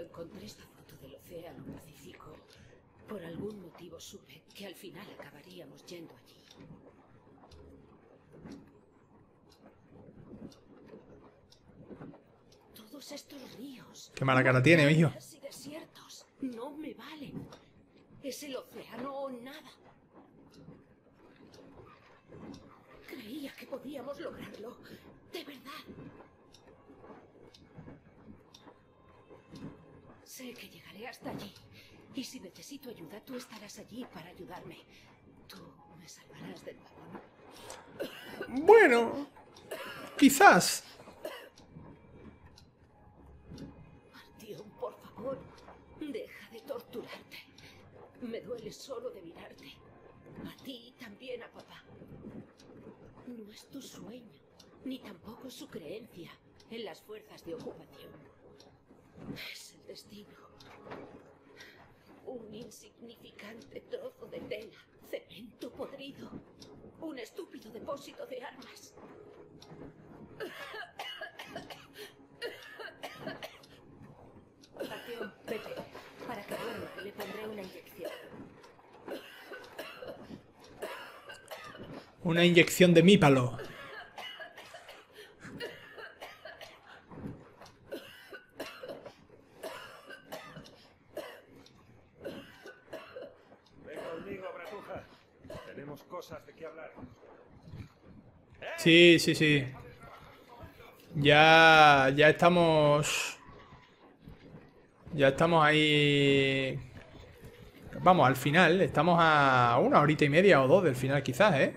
Encontré esta foto del Océano Pacífico, por algún motivo supe que al final acabaríamos yendo allí. Todos estos ríos. Qué mala cara tiene, hijo. y desiertos no me valen. Es el océano o nada. Creía que podíamos lograrlo. De verdad. Sé que llegaré hasta allí. Y si necesito ayuda, tú estarás allí para ayudarme. Tú me salvarás de nuevo, ¿no? Bueno, quizás. Martión, por favor, deja de torturarte. Me duele solo de mirarte. A ti y también a papá. No es tu sueño, ni tampoco su creencia en las fuerzas de ocupación. Es el destino. Un insignificante trozo de tela, cemento podrido. Un estúpido depósito de armas. Martión, vete. Para que duerma, le pondré una inyección. Una inyección de mípalo. Ven conmigo, Bratuja. Tenemos cosas de qué hablar. Sí, sí, sí. Ya, ya estamos... Ya estamos ahí... Vamos, al final. Estamos a una horita y media o dos del final quizás, ¿eh?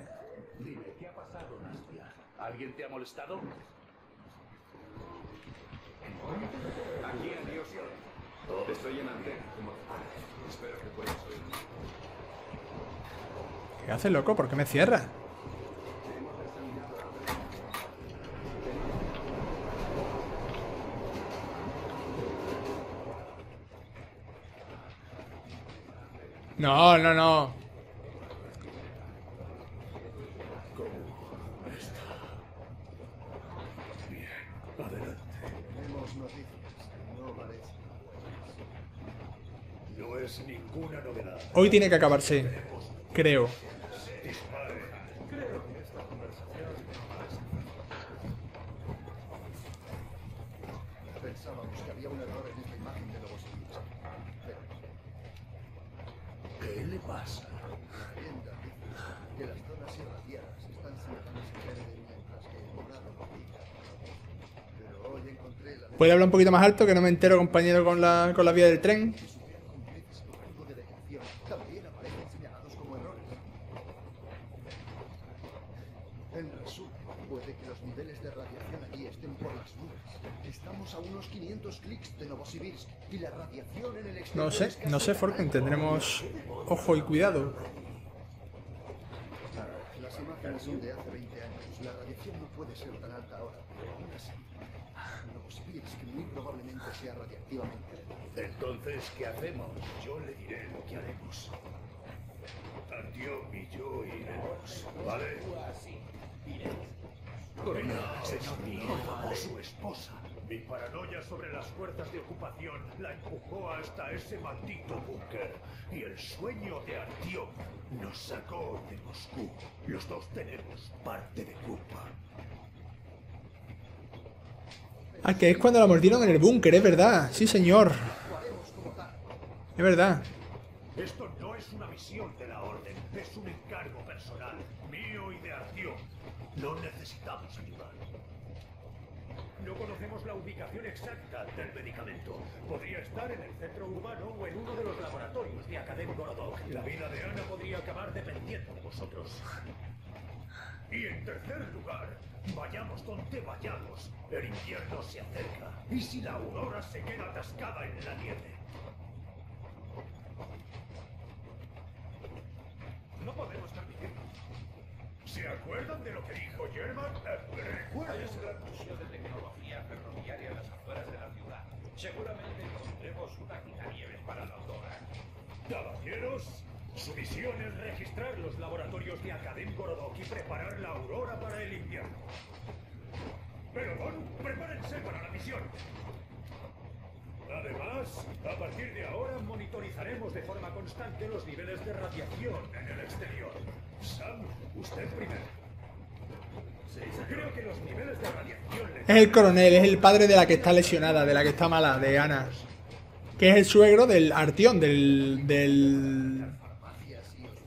¿qué ha pasado, Nastia? ¿Alguien te ha molestado? Aquí en Dios Estoy en antena. Espero que puedas oírme. ¿Qué haces, loco? ¿Por qué me cierras? No, no, no. Hoy tiene que acabarse. Creo. Dispare. Pensábamos que había un error en esta imagen de Novosibirsk. Pero ¿Qué le pasa? Brenda dice que las zonas irradiadas están señaladas en verde mientras que en morado brilla. Pero hoy encontré la ¿Puede hablar un poquito más alto que no me entero, compañero, con la, con la vía del tren? En resumen, puede que los niveles de radiación allí estén por las nubes. Estamos a unos 500 clics de Novosibirsk y la radiación en el exterior No sé, no sé, Forken. Tendremos ojo y cuidado. Las imágenes son de hace 20 años. La radiación no puede ser tan alta ahora, pero aún así. Novosibirsk muy probablemente sea radiactivamente. ¿Qué hacemos? Yo le diré lo que haremos. Artyom y yo iremos, ¿vale? Venga, señor mío, como su esposa. Mi paranoia sobre las fuerzas de ocupación la empujó hasta ese maldito búnker. Y el sueño de Artyom nos sacó de Moscú. Los dos tenemos parte de culpa. Ah, que es cuando la mordieron en el búnker, es verdad. Sí, señor. Es verdad. Esto no es una misión de la Orden, es un encargo personal, mío y de Artyom. No necesitamos ayuda. No conocemos la ubicación exacta del medicamento. Podría estar en el centro urbano o en uno de los laboratorios de Akadem Gorodok. La vida de Ana podría acabar dependiendo de vosotros. Y en tercer lugar, vayamos donde vayamos, el invierno se acerca. ¿Y si la aurora se queda atascada en la nieve? No podemos permitirlo. ¿Se acuerdan de lo que dijo German? ¿Recuerdan? un gran de tecnología ferroviaria en las afueras de la ciudad. Seguramente encontremos una quitanieves para la autora. Caballeros, su misión es registrar los laboratorios de Akadem Gorodok y preparar la aurora para el invierno. Pero, Don, prepárense para la misión. Además, a partir de ahora monitorizaremos de forma constante los niveles de radiación en el exterior. Sam, usted primero. Creo que los niveles de radiación Es el coronel, es el padre de la que está lesionada, de la que está mala, de Ana. Que es el suegro del Artión, del. del.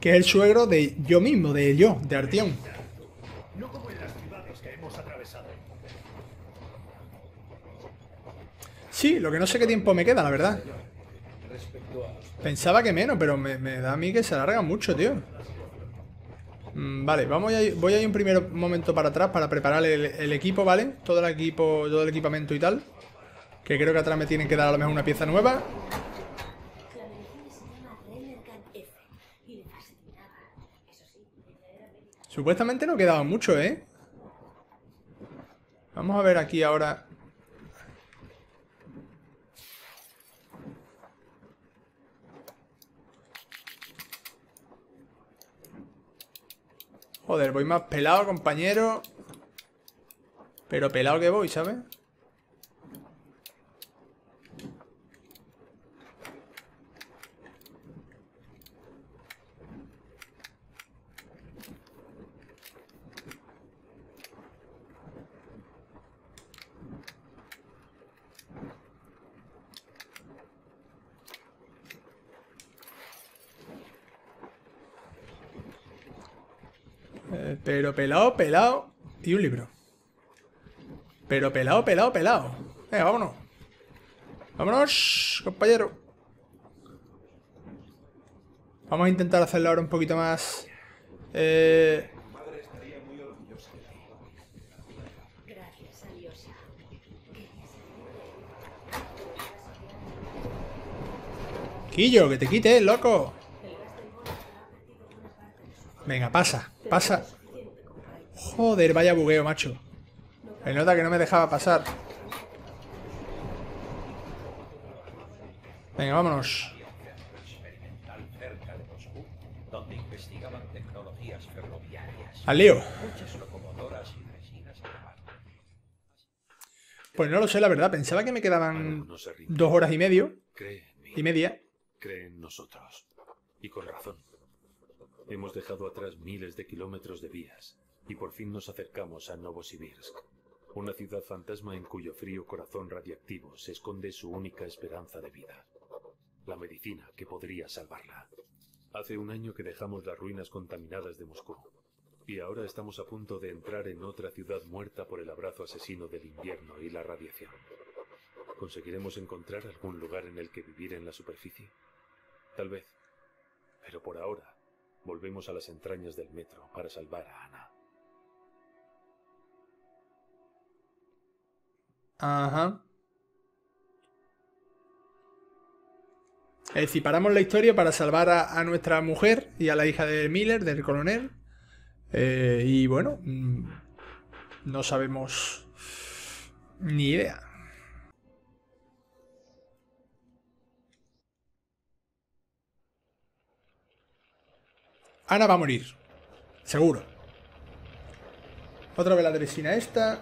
Que es el suegro de yo mismo, de yo, de Artión. no como en las ciudades que hemos atravesado. Sí, lo que no sé qué tiempo me queda, la verdad. Pensaba que menos, pero me, me da a mí que se alarga mucho, tío. Mm, Vale, vamos a ir- voy a ir un primer momento para atrás para preparar el, el equipo, ¿vale? Todo el equipo, todo el equipamiento y tal. Que creo que atrás me tienen que dar a lo mejor una pieza nueva. Supuestamente no quedaba mucho, ¿eh? Vamos a ver aquí ahora. Joder, voy más pelado, compañero. Pero pelado que voy, ¿sabes? Eh, pero pelado, pelado. Y un libro. Pero pelado, pelado, pelado. Venga, vámonos. Vámonos, compañero. Vamos a intentar hacerlo ahora un poquito más. Eh. Quillo, que te quites, loco. Venga, pasa, pasa. Joder, vaya bugueo, macho. Se nota que no me dejaba pasar. Venga, vámonos. Al lío. Pues no lo sé, la verdad. Pensaba que me quedaban dos horas y medio. Y media. Cree en nosotros. Y con razón. Hemos dejado atrás miles de kilómetros de vías y por fin nos acercamos a Novosibirsk, una ciudad fantasma en cuyo frío corazón radiactivo se esconde su única esperanza de vida, la medicina que podría salvarla. Hace un año que dejamos las ruinas contaminadas de Moscú y ahora estamos a punto de entrar en otra ciudad muerta por el abrazo asesino del invierno y la radiación. ¿Conseguiremos encontrar algún lugar en el que vivir en la superficie? Tal vez. Pero por ahora, volvemos a las entrañas del metro para salvar a Ana. Ajá. Es decir, paramos la historia para salvar a, nuestra mujer y a la hija de Miller, del coronel. Eh, y bueno, mm, no sabemos ni idea. Ana va a morir. Seguro. Otra vez la dresina esta.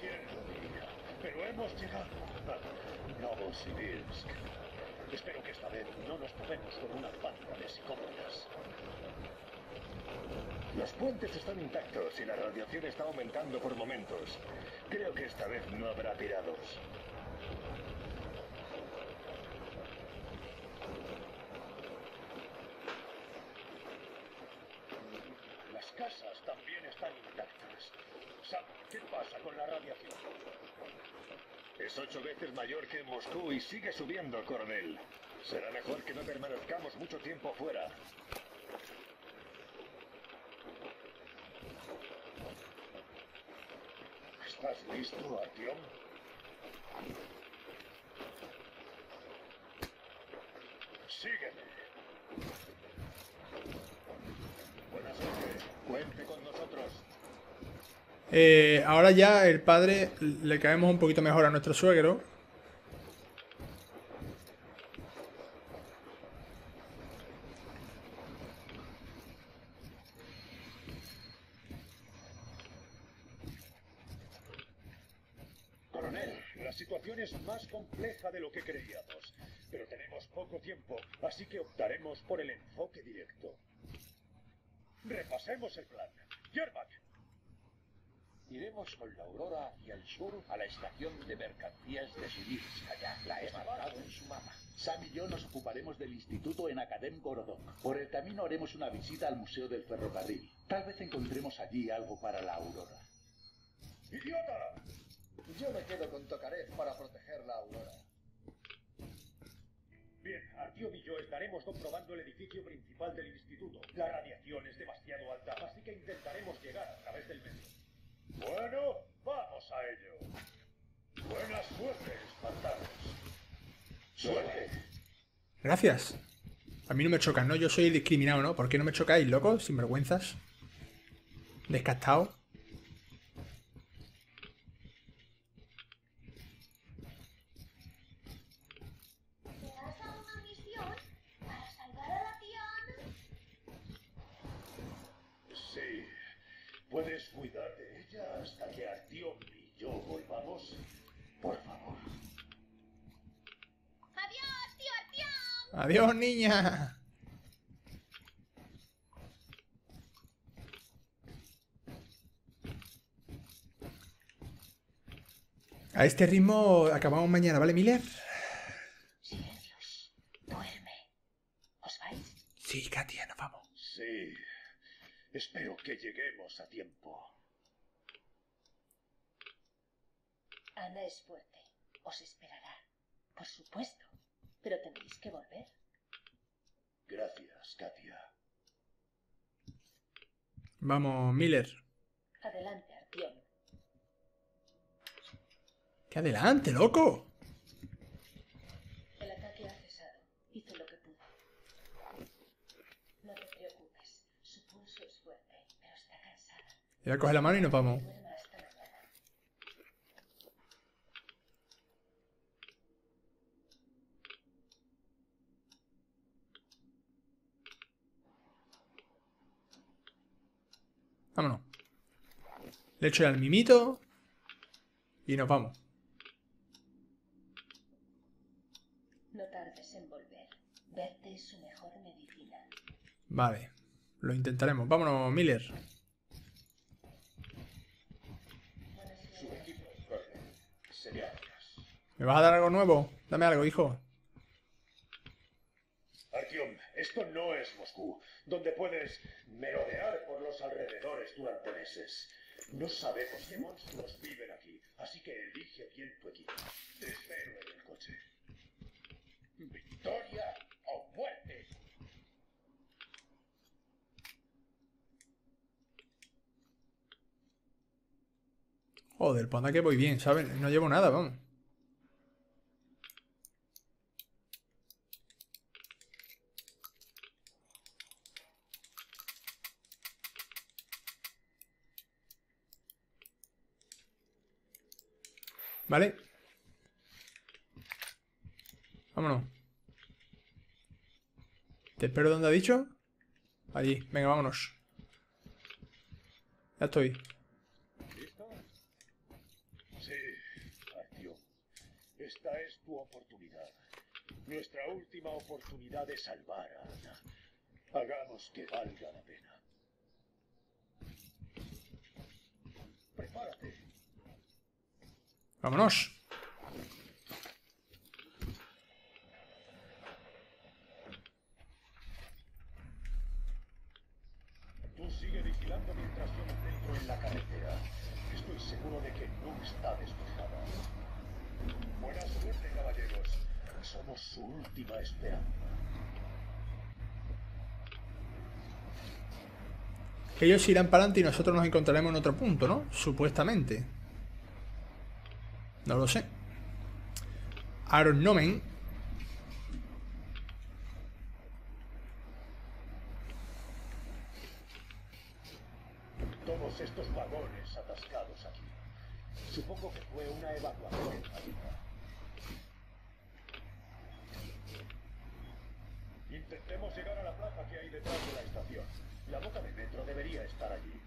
¿Quién lo diría? Pero hemos llegado a Novosibirsk. Espero que esta vez no nos topemos con una banda de psicópatas. Los puentes están intactos y la radiación está aumentando por momentos. Creo que esta vez no habrá tirados. Las casas también están intactas. Sam, ¿qué pasa con la radiación? Es ocho veces mayor que en Moscú y sigue subiendo, coronel. Será mejor que no permanezcamos mucho tiempo fuera. ¿Estás listo, Artyom? Sígueme. Buena suerte. Cuente con nosotros. Eh, ahora ya el padre le caemos un poquito mejor a nuestro suegro. situación es más compleja de lo que creíamos, pero tenemos poco tiempo, así que optaremos por el enfoque directo. Repasemos el plan. Yermak, Iremos con la Aurora hacia el sur a la estación de mercancías de Sidirskaya. La he marcado en su mapa. Sam y yo nos ocuparemos del instituto en Akadem Gorodok. Haremos una visita al Museo del Ferrocarril. Tal vez encontremos allí algo para la Aurora. ¡Idiota! Yo me quedo con Tokarev para proteger la Aurora. Bien, Artyom y yo estaremos comprobando el edificio principal del instituto. La radiación es demasiado alta, así que intentaremos llegar a través del metro. Bueno, vamos a ello. Buena suerte, espartanos. Suerte. Gracias. A mí no me chocan, ¿no? Yo soy discriminado, ¿no? ¿Por qué no me chocáis, loco? Sinvergüenzas. Descastado. ¿Te has dado una misión para salvar a la tía Ana? Sí. ¿Puedes cuidar de ella hasta que Artyom y yo volvamos? Por favor. ¡Adiós, tío Artyom! Adiós, niña. A este ritmo acabamos mañana, ¿vale, Miller? Silencios. Duerme. ¿Os vais? Sí, Katia, nos vamos. Sí. Espero que lleguemos a tiempo. Ana es fuerte. Os esperará. Por supuesto. Pero tendréis que volver. Gracias, Katia. Vamos, Miller. Adelante, Artyom. ¡Que adelante, loco! El ataque ha cesado. Hizo lo que pudo. No te preocupes. Su pulso es fuerte, pero está cansada. Le voy a coger la mano y nos vamos. Le echo ya el mimito. Y nos vamos. No tardes en volver. Verte es su mejor medicina. Vale. Lo intentaremos. Vámonos, Miller. ¿Me vas a dar algo nuevo? Dame algo, hijo. Artyom, esto no es Moscú, donde puedes merodear por los alrededores durante meses. No sabemos qué monstruos viven aquí, así que elige bien tu equipo. Espero en el coche. ¡Victoria o muerte! Joder, pues anda que voy bien, ¿sabes? No llevo nada, vamos. Vale. Vámonos. ¿Te espero donde ha dicho? Allí. Venga, vámonos. Ya estoy. ¿Listo? Sí, Artyom. Esta es tu oportunidad. Nuestra última oportunidad de salvar a Ana. Hagamos que valga la pena. Prepárate. Vámonos. Tú sigue vigilando mientras yo me centro en la carretera. Estoy seguro de que no está despejada. Buena suerte, caballeros. Somos su última esperanza. Ellos irán para adelante y nosotros nos encontraremos en otro punto, ¿no? Supuestamente. No lo sé. Arnomen. Todos estos vagones atascados aquí. Supongo que fue una evacuación. Intentemos llegar a la plaza que hay detrás de la estación. La boca de metro debería estar allí.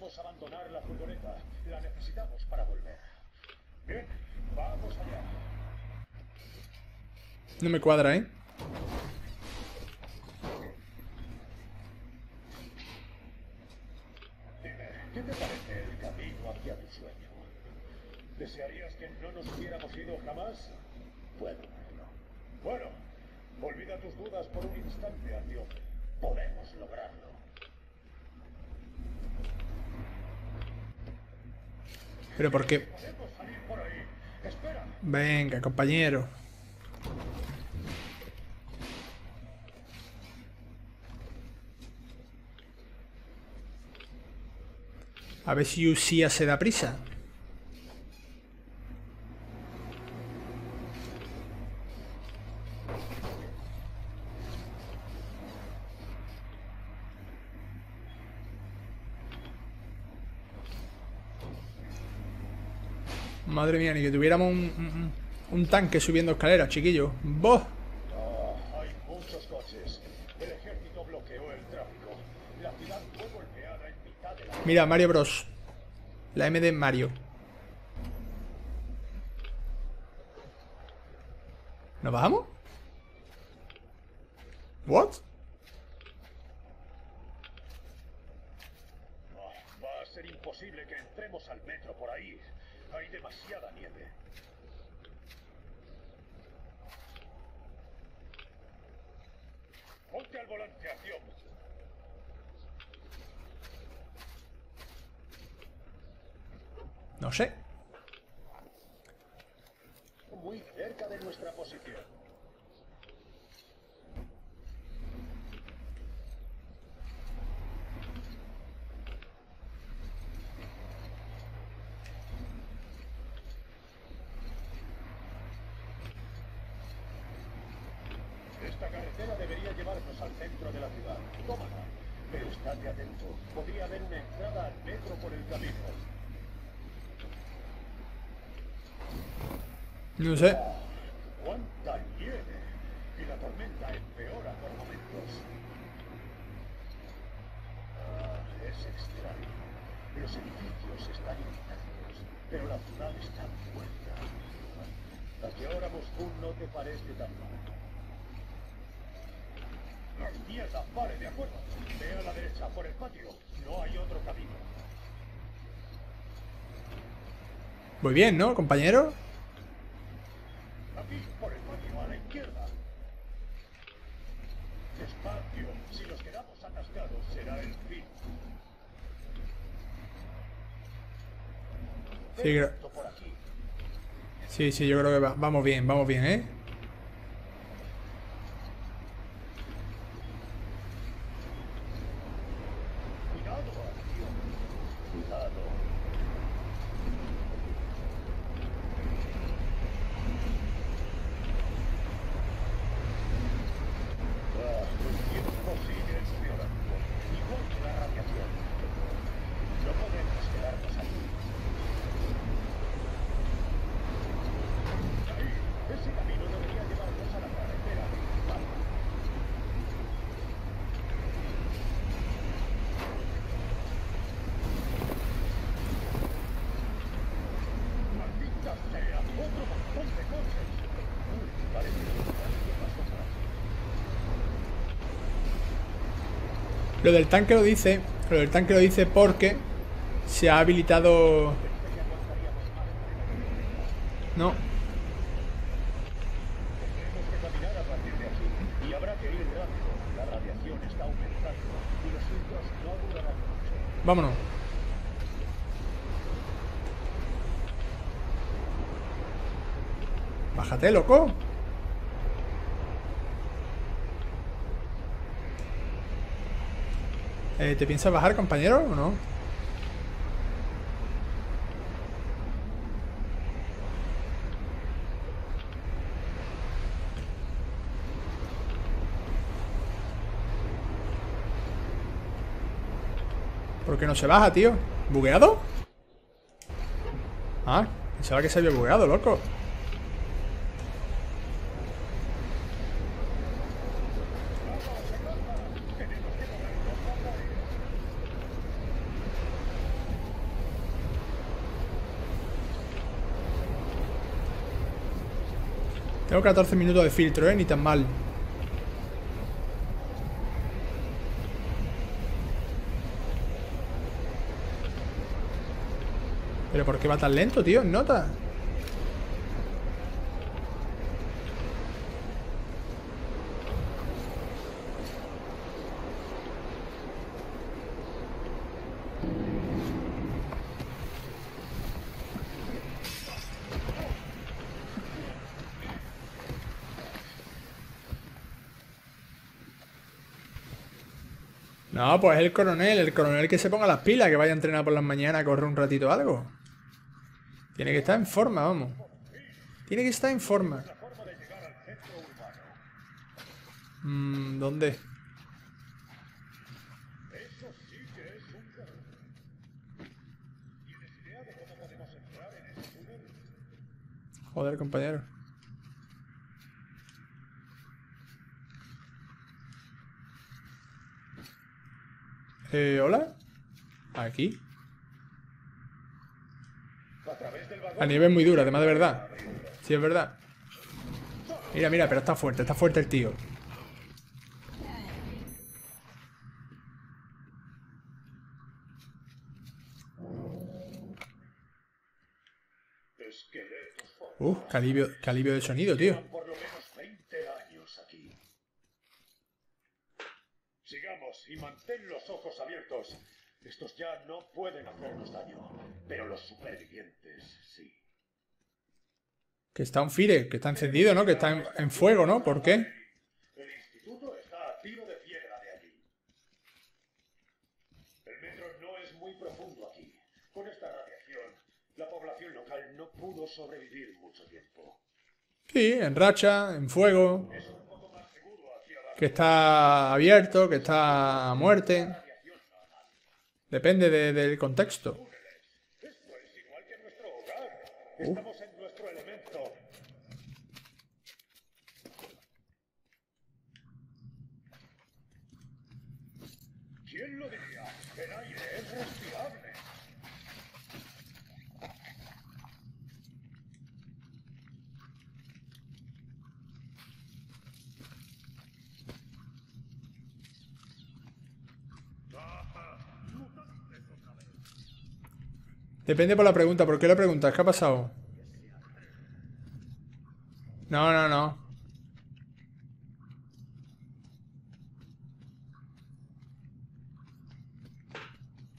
Vale. abandonar la furgoneta. La necesitamos para volver. Bien, vamos allá. No me cuadra, ¿eh? Dime, ¿qué te parece el camino hacia tu sueño? ¿Desearías que no nos hubiéramos ido jamás? Puedo verlo. Bueno, olvida tus dudas por un instante, Artyom. Podemos lograrlo. Pero ¿por qué? Venga, compañero. A ver si Usía se da prisa. Madre mía, ni que tuviéramos un, un- tanque subiendo escaleras, chiquillo. ¡Boh! Mira, Mario Bros. La M de Mario. ¿Nos bajamos? ¿What? Ah, va a ser imposible que entremos al metro por ahí. Hay demasiada nieve. Ponte al volante, acción. No sé. Muy cerca de nuestra posición. Esta carretera debería llevarnos al centro de la ciudad. Tómala. Pero estate atento. Podría haber una entrada al metro por el camino. No sé. ¡Cuánta nieve! Y la tormenta empeora por momentos. Ah, es extraño. Los edificios están intactos, pero la ciudad está muerta. ¿A qué hora Moscú no te parece tan mal? ¡Ah, ¡Mierda! Vale, de acuerdo. Ve a la derecha, por el patio. No hay otro camino. Muy bien, ¿no, compañero? Por el patio, a la izquierda. Despacio. Si nos quedamos atascados, será el fin. Sí, por aquí. sí, sí, yo creo que va- vamos bien, vamos bien, ¿eh? Cuidado, acción. Cuidado. Ah, el tiempo sigue empeorando, igual que la radiación. No podemos quedarnos aquí. Ahí, ese camino debería llevarnos a la carretera principal. ¡Maldita sea! ¡Otro montón de coches! Uy, parece que alguien pasó por aquí. Lo del tanque lo dice. Lo del tanque lo dice porque se ha habilitado. No. Tendremos que caminar a partir de aquí y habrá que ir rápido. La radiación está aumentando y los filtros no durarán mucho. Vámonos. Bájate, loco. Eh, ¿Te piensas bajar, compañero, o no? ¿Por qué no se baja, tío? ¿Bugueado? Ah, pensaba que se había bugueado, loco. Tengo 14 minutos de filtro, ¿eh? Ni tan mal. ¿Pero por qué va tan lento, tío? ¿Nota? Pues el coronel, el coronel que se ponga las pilas, que vaya a entrenar por las mañanas, a correr un ratito algo. Tiene que estar en forma, vamos. Tiene que estar en forma. Mm, ¿Dónde? Joder, compañero. Eh, ¿hola? Aquí. La nieve es muy dura, además de verdad. Sí, es verdad. Mira, mira, pero está fuerte, está fuerte el tío. Uh, qué alivio, alivio de sonido, tío. por lo menos 20 años aquí. Sigamos y mantén los ojos abiertos. Estos ya no pueden hacernos daño, pero los supervivientes sí. Que está un fire, que está encendido, ¿no? Que está en, en fuego, ¿no? ¿Por qué? El instituto está a tiro de piedra de allí. El metro no es muy profundo aquí. Con esta radiación, la población local no pudo sobrevivir mucho tiempo. Sí, en racha, en fuego. Es un poco más seguro aquí abajo. Que está abierto, que está a muerte. Depende de- del contexto es igual que nuestro hogar. Estamos en nuestro elemento. ¿Quién lo diría? El aire es respirable. Depende por la pregunta. ¿Por qué la preguntas? ¿Qué ha pasado? No, no, no.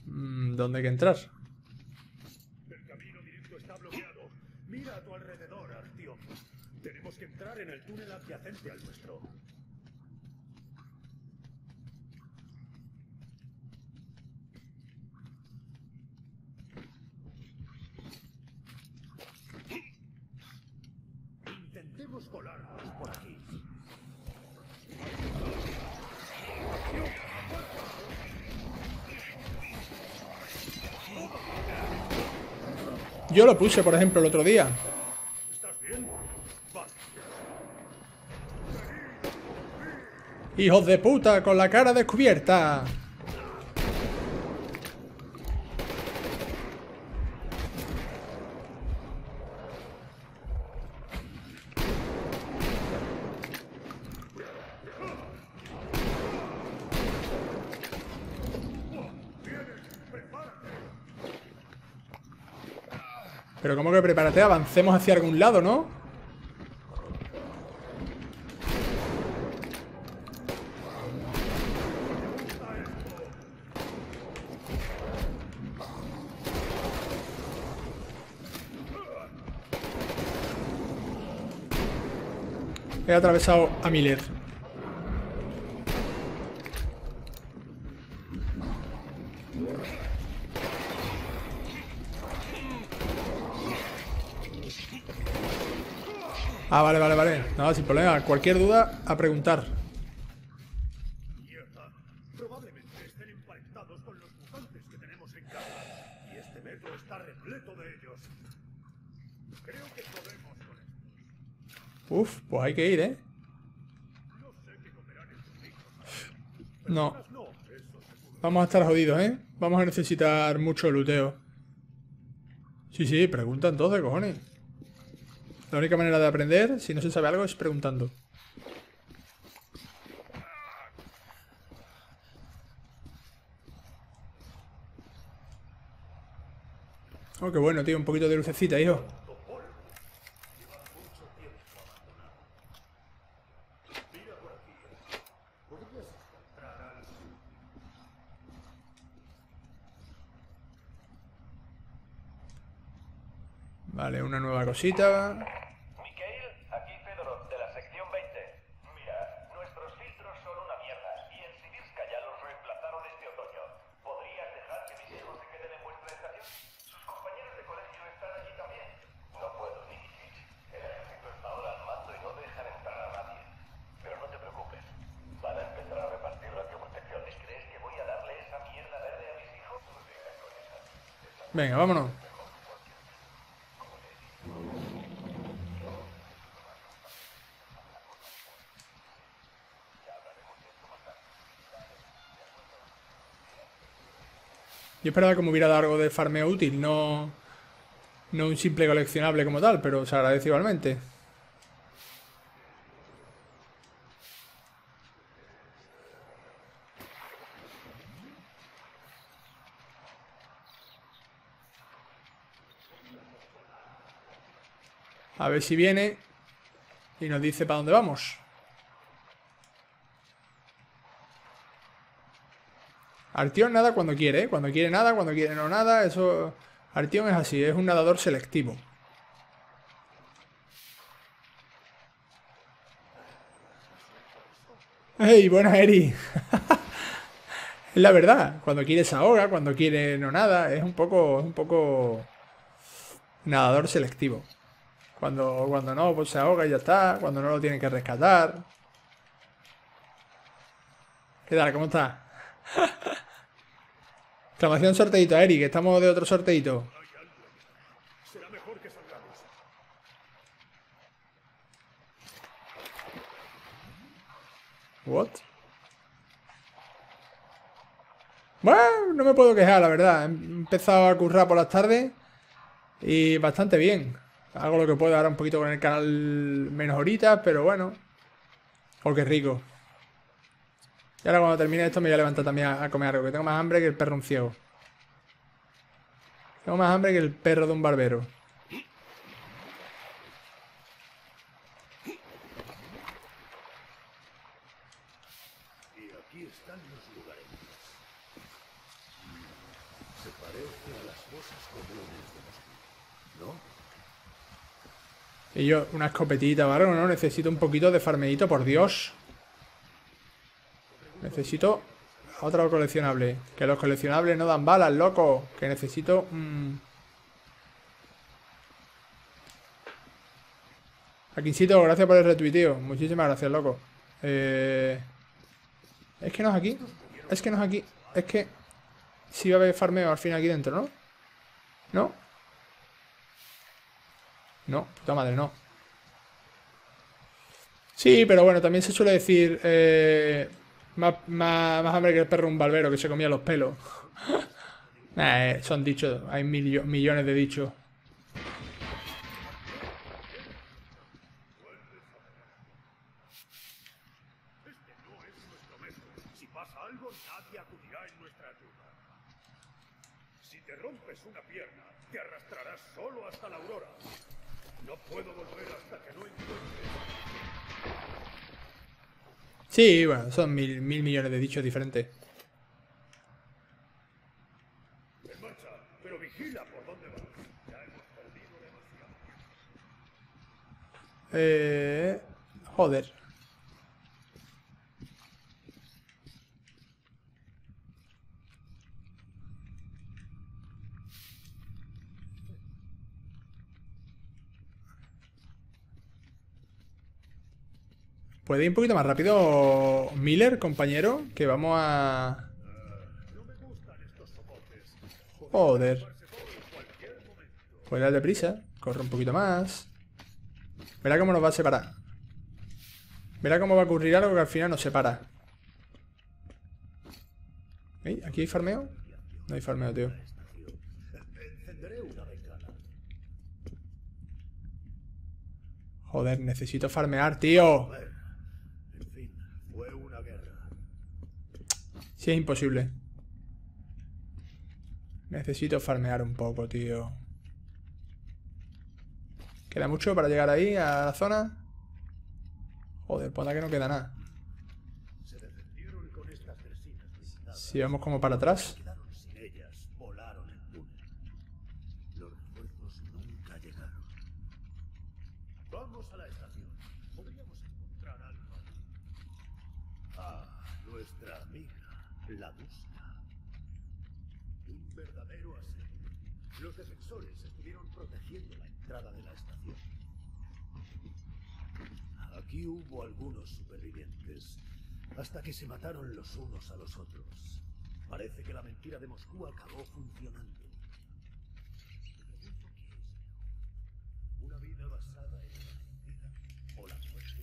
Mm, ¿Dónde hay que entrar? El camino directo está bloqueado. Mira a tu alrededor, Artyom. Tenemos que entrar en el túnel adyacente al nuestro. Intentemos colarnos por aquí. Yo lo puse, por ejemplo, el otro día. ¡Hijos de puta! ¡Con la cara descubierta! Pero ¿cómo que prepárate? Avancemos hacia algún lado, ¿no? He atravesado a Miller. Ah, vale, vale, vale. Nada, sin problema. Cualquier duda, a preguntar. Mierda. Probablemente estén emparentados con los mutantes que tenemos en casa. Y este metro está repleto de ellos. Creo que podemos con esto. Uf, pues hay que ir, ¿eh? No sé qué comerán estos hijos. No. Vamos a estar jodidos, ¿eh? Vamos a necesitar mucho luteo. Sí, sí, pregunta entonces, cojones. La única manera de aprender, si no se sabe algo, es preguntando. Oh, qué bueno, tío. Un poquito de lucecita, hijo. Vale, una nueva cosita. Mikael, aquí Fedorov, de la sección 20. Mira, nuestros filtros son una mierda y en Sibirska ya los reemplazaron este otoño. ¿Podrías dejar que mis hijos se queden en vuestra estación? Sus compañeros de colegio están allí también. No puedo, Nikicic. El ejército está ahora al mando y no dejan entrar a nadie. Pero no te preocupes. Van a empezar a repartir radioprotecciones. ¿Crees que voy a darle esa mierda verde a mis hijos? Venga con esa. Venga, vámonos. Yo esperaba que me hubiera dado algo de farmeo útil, no, no un simple coleccionable como tal, pero se agradece igualmente. A ver si viene y nos dice para dónde vamos. Artión nada cuando quiere, ¿eh? Cuando quiere nada, cuando quiere no nada. Eso... Artión es así, es un nadador selectivo. ¡Ey, buena Eri! es la verdad, cuando quiere se ahoga, cuando quiere no nada. Es un poco... Es un poco... Nadador selectivo. Cuando, cuando no, pues se ahoga y ya está. Cuando no lo tienen que rescatar. ¿Qué tal? ¿Cómo está? Exclamación sorteito a Eri, que estamos de otro sorteito. What? Bueno, no me puedo quejar, la verdad. He empezado a currar por las tardes y bastante bien. Hago lo que puedo ahora un poquito con el canal menos horitas, pero bueno. Oh, qué rico. Y ahora cuando termine esto me voy a levantar también a, a comer algo, que tengo más hambre que el perro un ciego. Tengo más hambre que el perro de un barbero. Y aquí están los lugares. Se parece a las fosas comunes de Moscú. ¿No? Y yo, una escopetita algo, ¿no? Necesito un poquito de farmeito, por Dios. Necesito otro coleccionable. Que los coleccionables no dan balas, loco. Que necesito... mm. Aquincito, gracias por el retuiteo. Muchísimas gracias, loco. Eh... Es que no es aquí. Es que no es aquí. Es que... Sí va a haber farmeo al fin aquí dentro, ¿no? ¿No? No, puta madre, no. Sí, pero bueno, también se suele decir eh, más, más, más hambre que el perro un barbero que se comía los pelos. Eh, son dichos, hay millo- millones de dichos. Este no es nuestro método. Si pasa algo, nadie acudirá en nuestra ayuda. Si te rompes una pierna, te arrastrarás solo hasta la aurora. No puedo volver hasta que no encuentre. Sí, bueno, son mil, mil millones de dichos diferentes. En marcha, pero vigila por dónde vas. Ya hemos perdido demasiado. Eh, joder. ¿Puede ir un poquito más rápido Miller, compañero? Que vamos a... Joder. Pues dale prisa. Corre un poquito más. Verá cómo nos va a separar. Verá cómo va a ocurrir algo que al final nos separa. ¿Ey? ¿Aquí hay farmeo? No hay farmeo, tío. Joder, necesito farmear, tío. Bueno, en fin, fue una guerra. Sí, es imposible. Necesito farmear un poco, tío. ¿Queda mucho para llegar ahí, a la zona? Joder, pues nada que no queda nada. Si vamos como para atrás. Quedaron sin ellas, volaron el túnel. Los refuerzos nunca llegaron. Vamos a la estación. Podríamos encontrar algo allí. Ah, nuestra amiga, la Dusta. Un verdadero asedio. Los defensores estuvieron protegiendo la entrada de la estación. Aquí hubo algunos supervivientes, hasta que se mataron los unos a los otros. Parece que la mentira de Moscú acabó funcionando. Una vida basada en la mentira o la muerte.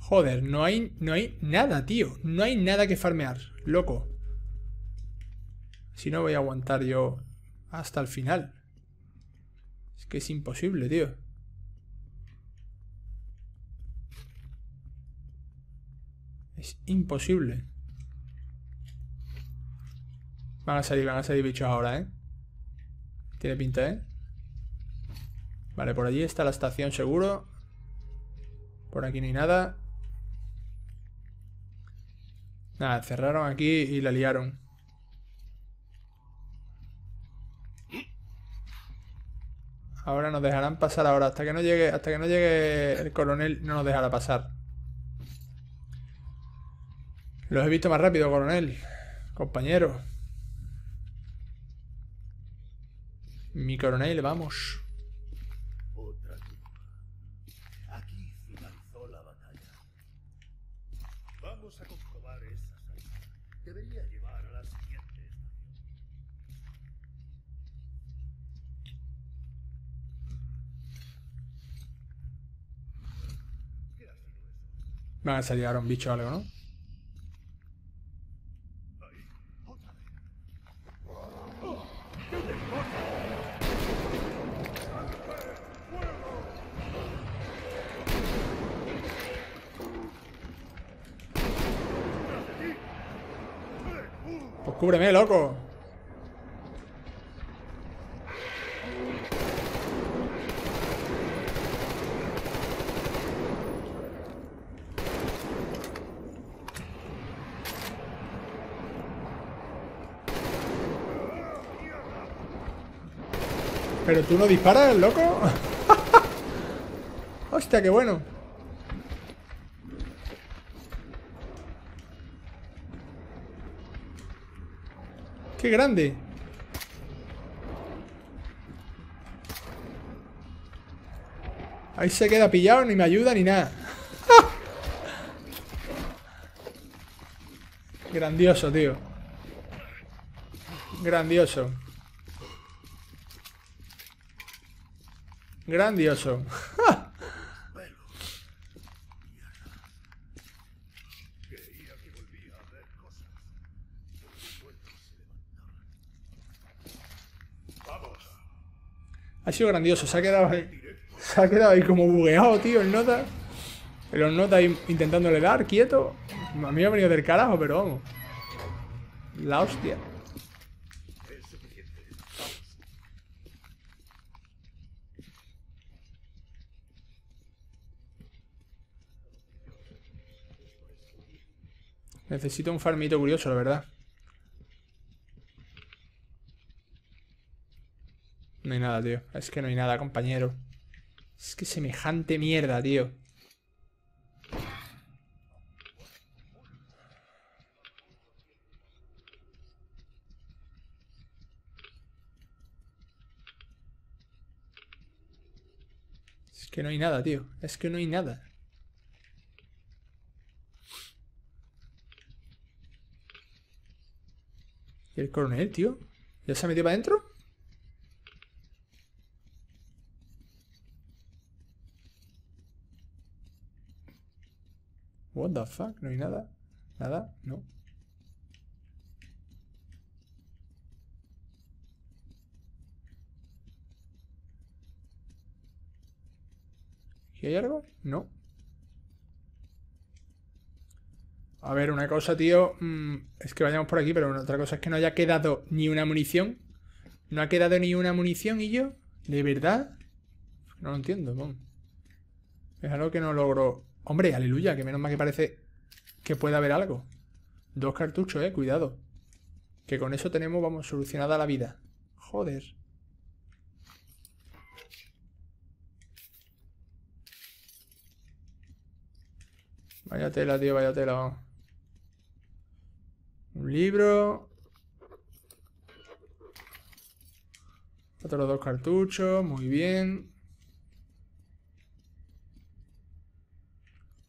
Joder, no hay, no hay nada, tío. No hay nada que farmear. Loco. Si no voy a aguantar yo hasta el final. Es que es imposible, tío. Es imposible. Van a salir, van a salir bichos ahora, ¿eh? Tiene pinta, ¿eh? Vale, por allí está la estación seguro. Por aquí hay nada. Nada, cerraron aquí y la liaron. Ahora nos dejarán pasar ahora. Hasta que no llegue, hasta que no llegue el coronel, no nos dejará pasar. Los he visto más rápido, coronel. Compañero. Mi coronel, vamos. Otra tumba. Aquí finalizó la batalla. Vamos a comprobar esa salida. Debería llevar a la siguiente estación. ¿Qué ha sido eso? Van a salir ahora un bicho o algo, ¿no? Pues cúbreme, loco. Pero tú no disparas, loco. Hostia, qué bueno. ¡Qué grande! Ahí se queda pillado, ni me ayuda ni nada. Grandioso, tío. Grandioso. Grandioso. Creía que volvía a ver cosas. Los muertos se levantaban. Vamos. Ha sido grandioso. Se ha quedado ahí. Se ha quedado ahí como bugueado, tío, el nota. El nota ahí intentándole dar, quieto. A mí me ha venido del carajo, pero vamos. La hostia. Necesito un farmito curioso, la verdad. No hay nada, tío. Es que no hay nada, compañero. Es que semejante mierda, tío. Es que no hay nada, tío. Es que no hay nada. El coronel, tío? ¿Ya se ha metido para adentro? What the fuck? No hay nada. Nada, no. ¿Aquí hay algo? No. A ver, una cosa, tío. mm, es que vayamos por aquí, pero otra cosa es que no haya quedado ni una munición. No ha quedado ni una munición y yo. ¿De verdad? No lo entiendo, vamos. Es algo que no logro. Hombre, aleluya, que menos mal que parece que puede haber algo. Dos cartuchos, eh, cuidado. Que con eso tenemos, vamos, solucionada la vida. Joder. Vaya tela, tío, vaya tela. vamos. Un libro. Otros dos cartuchos, muy bien.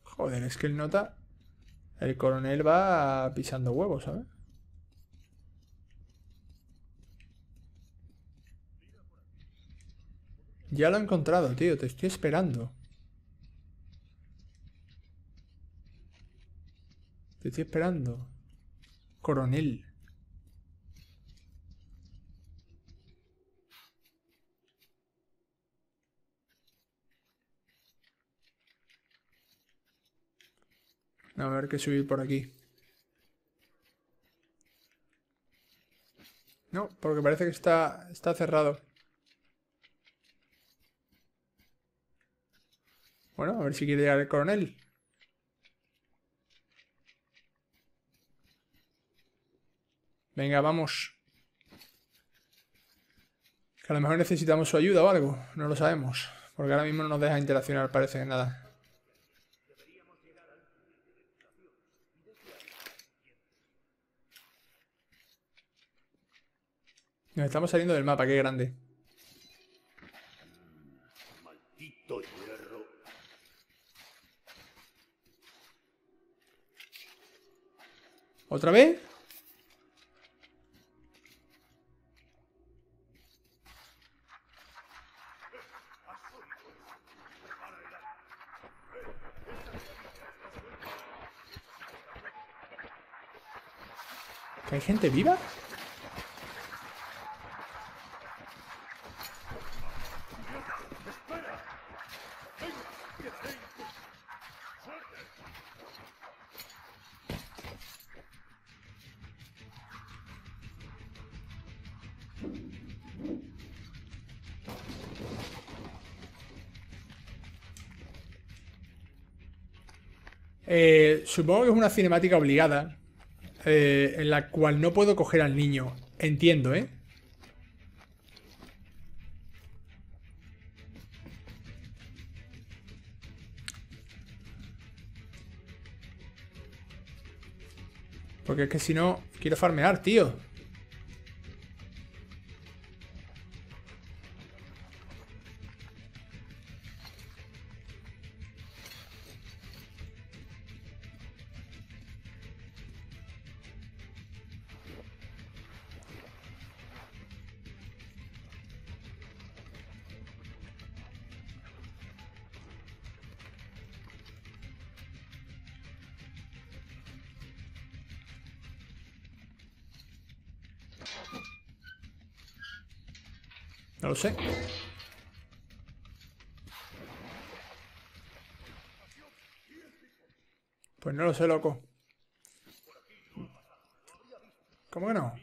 Joder, es que el nota... El coronel va pisando huevos, ¿sabes? Ya lo he encontrado, tío. Te estoy esperando. Te estoy esperando. Coronel. A ver qué subir por aquí. No, porque parece que está, está cerrado. Bueno, a ver si quiere llegar el coronel. Venga, vamos. Que a lo mejor necesitamos su ayuda o algo. No lo sabemos. Porque ahora mismo no nos deja interaccionar, parece que nada. Nos estamos saliendo del mapa, qué grande. Maldito hierro. ¿Otra vez? Gente viva? Eh, supongo que es una cinemática obligada. Eh, en la cual no puedo coger al niño. Entiendo, ¿eh? Porque es que si no, quiero farmear, tío. Pues no lo sé, loco. ¿Cómo que no?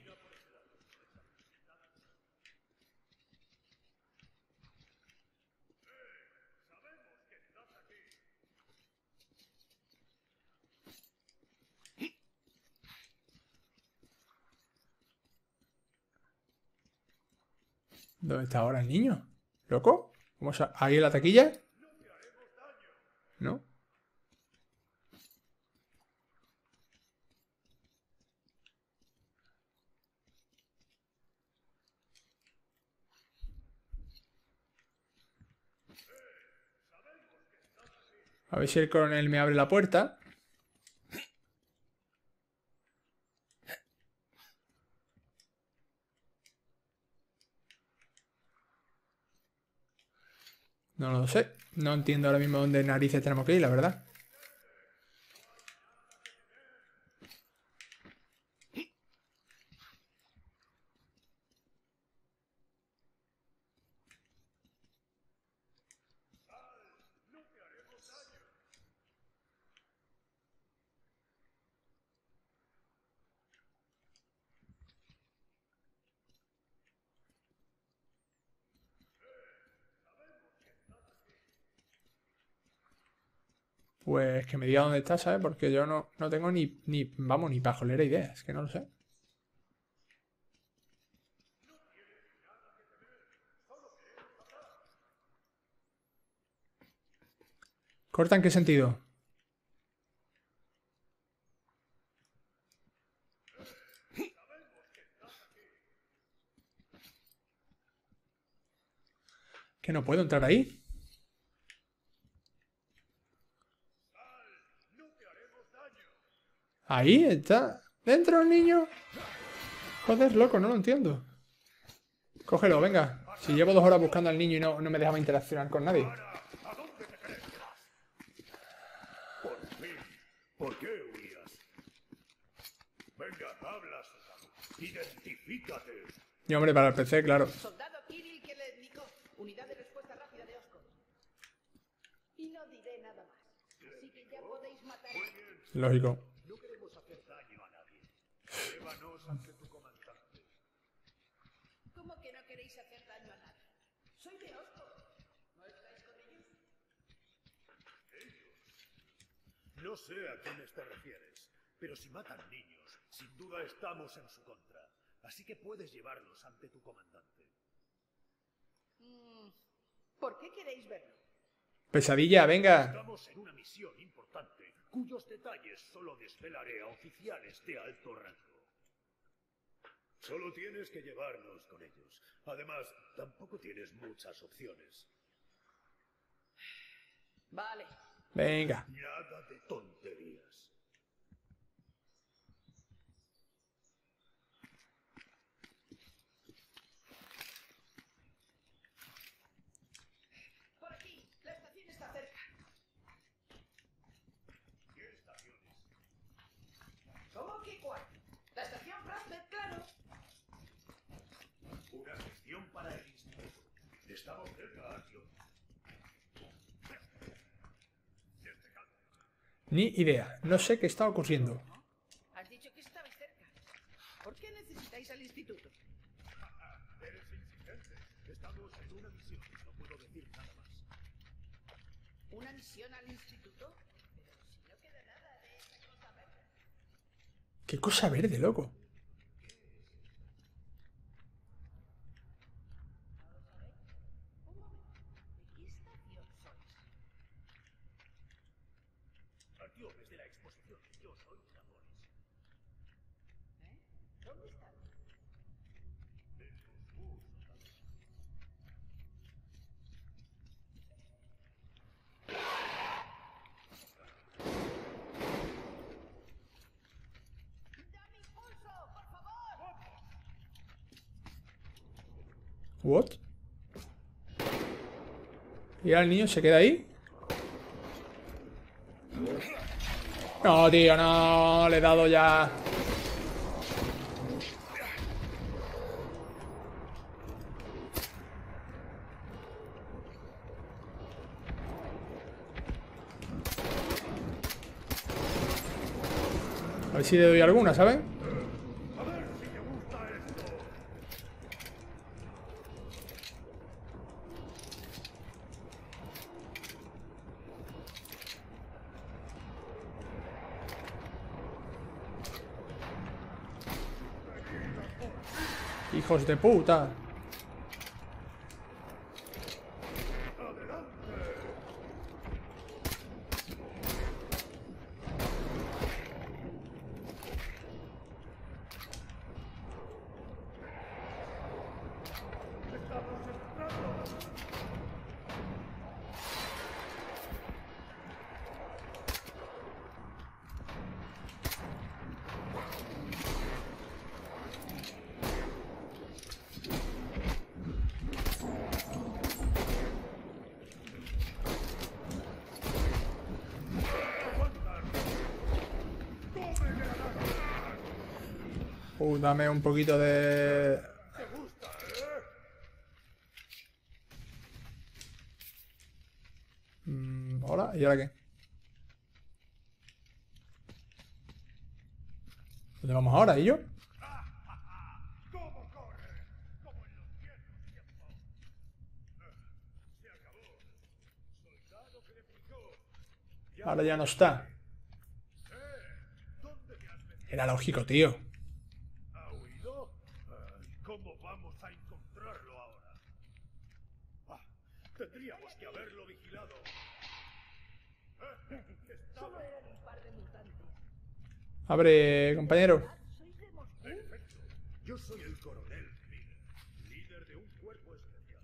¿Dónde está ahora el niño? ¿Loco? ¿Cómo sa- ¿Ahí en la taquilla? ¿No? A ver si el coronel me abre la puerta. No lo sé. No entiendo ahora mismo dónde narices tenemos que ir, la verdad. Pues que me diga dónde está, ¿sabes? Porque yo no, no tengo ni, ni, vamos, ni pajolera idea. Es que no lo sé. ¿Corta en qué sentido? Que no puedo entrar ahí. Ahí está. ¿Dentro el niño? Joder, loco, no lo entiendo. Cógelo, venga. Si llevo dos horas buscando al niño y no, no me dejaba interaccionar con nadie. Por fin. ¿Por qué huías? Venga, habla, soldado. Identifícate. Y hombre, para el PC, claro. Soldado Kirill Keletnikov, unidad de respuesta rápida de Osco. Y no diré nada más. Así que ya podéis matar. Lógico. No queremos hacer daño a nadie. Llévanos ante tu comandante. ¿Cómo que no queréis hacer daño a nadie? Soy de Osco. ¿No estáis con ellos? No sé a quiénes te refieres, pero si matan niños, sin duda estamos en su contra. Así que puedes llevarlos ante tu comandante. Mm, ¿Por qué queréis verlo? Pesadilla, venga. Estamos en una misión importante, cuyos detalles solo desvelaré a oficiales de alto rango. Solo tienes que llevarnos con ellos. Además, tampoco tienes muchas opciones. Vale. Venga. Nada de tonterías. Por aquí. La estación está cerca. ¿Qué estaciones? ¿Cómo que cuál? La estación Prospect, claro. Una sección para el instituto. Estamos cerca, Artyom. Ni idea. No sé qué está ocurriendo. Has dicho que estabais cerca. ¿Por qué necesitáis al instituto? Eres insistente. Estamos en una misión. No puedo decir nada más. ¿Una misión al instituto? Pero si no queda nada de esa cosa verde. Qué cosa verde, loco. Un momento. ¿De qué estación sois? Artyom es de la exposición. Yo soy Japones. ¿Eh? ¿Dónde están? En Moscú, soldado. ¡Dame impulso, por favor! What? ¿Y ahora el niño se queda ahí? No, tío, no. Le he dado ya. A ver si le doy alguna, ¿sabes? A ver si te gusta esto. Hijos de puta. Uh, dame un poquito de... Mm, Hola, ¿y ahora qué? ¿Dónde vamos ahora? ¿Y yo? Ahora ya no está. Era lógico, tío. ¿Ha huido? Ay, ¿Cómo vamos a encontrarlo ahora? Ah, tendríamos que haberlo vigilado. ¿Eh? Estaba- Solo eran un par de mutantes. Abre, compañero. Perfecto. Yo soy el coronel Miller, líder de un cuerpo especial.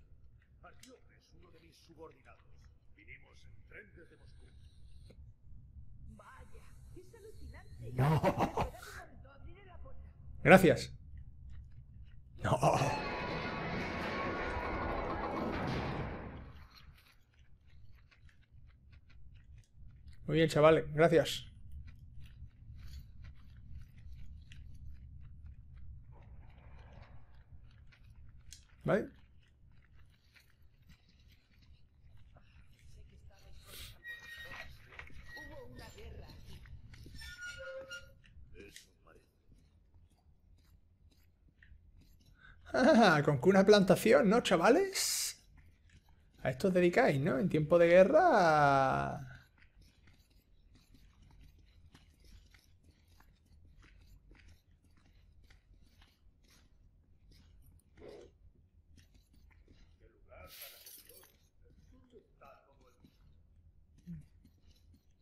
Artyom es uno de mis subordinados. Vinimos en tren desde Moscú. Vaya, es alucinante. No. Gracias. No. Muy bien, chaval. Gracias. ¿Vale? Ah, con una plantación, ¿no, chavales? A esto os dedicáis, ¿no? En tiempo de guerra...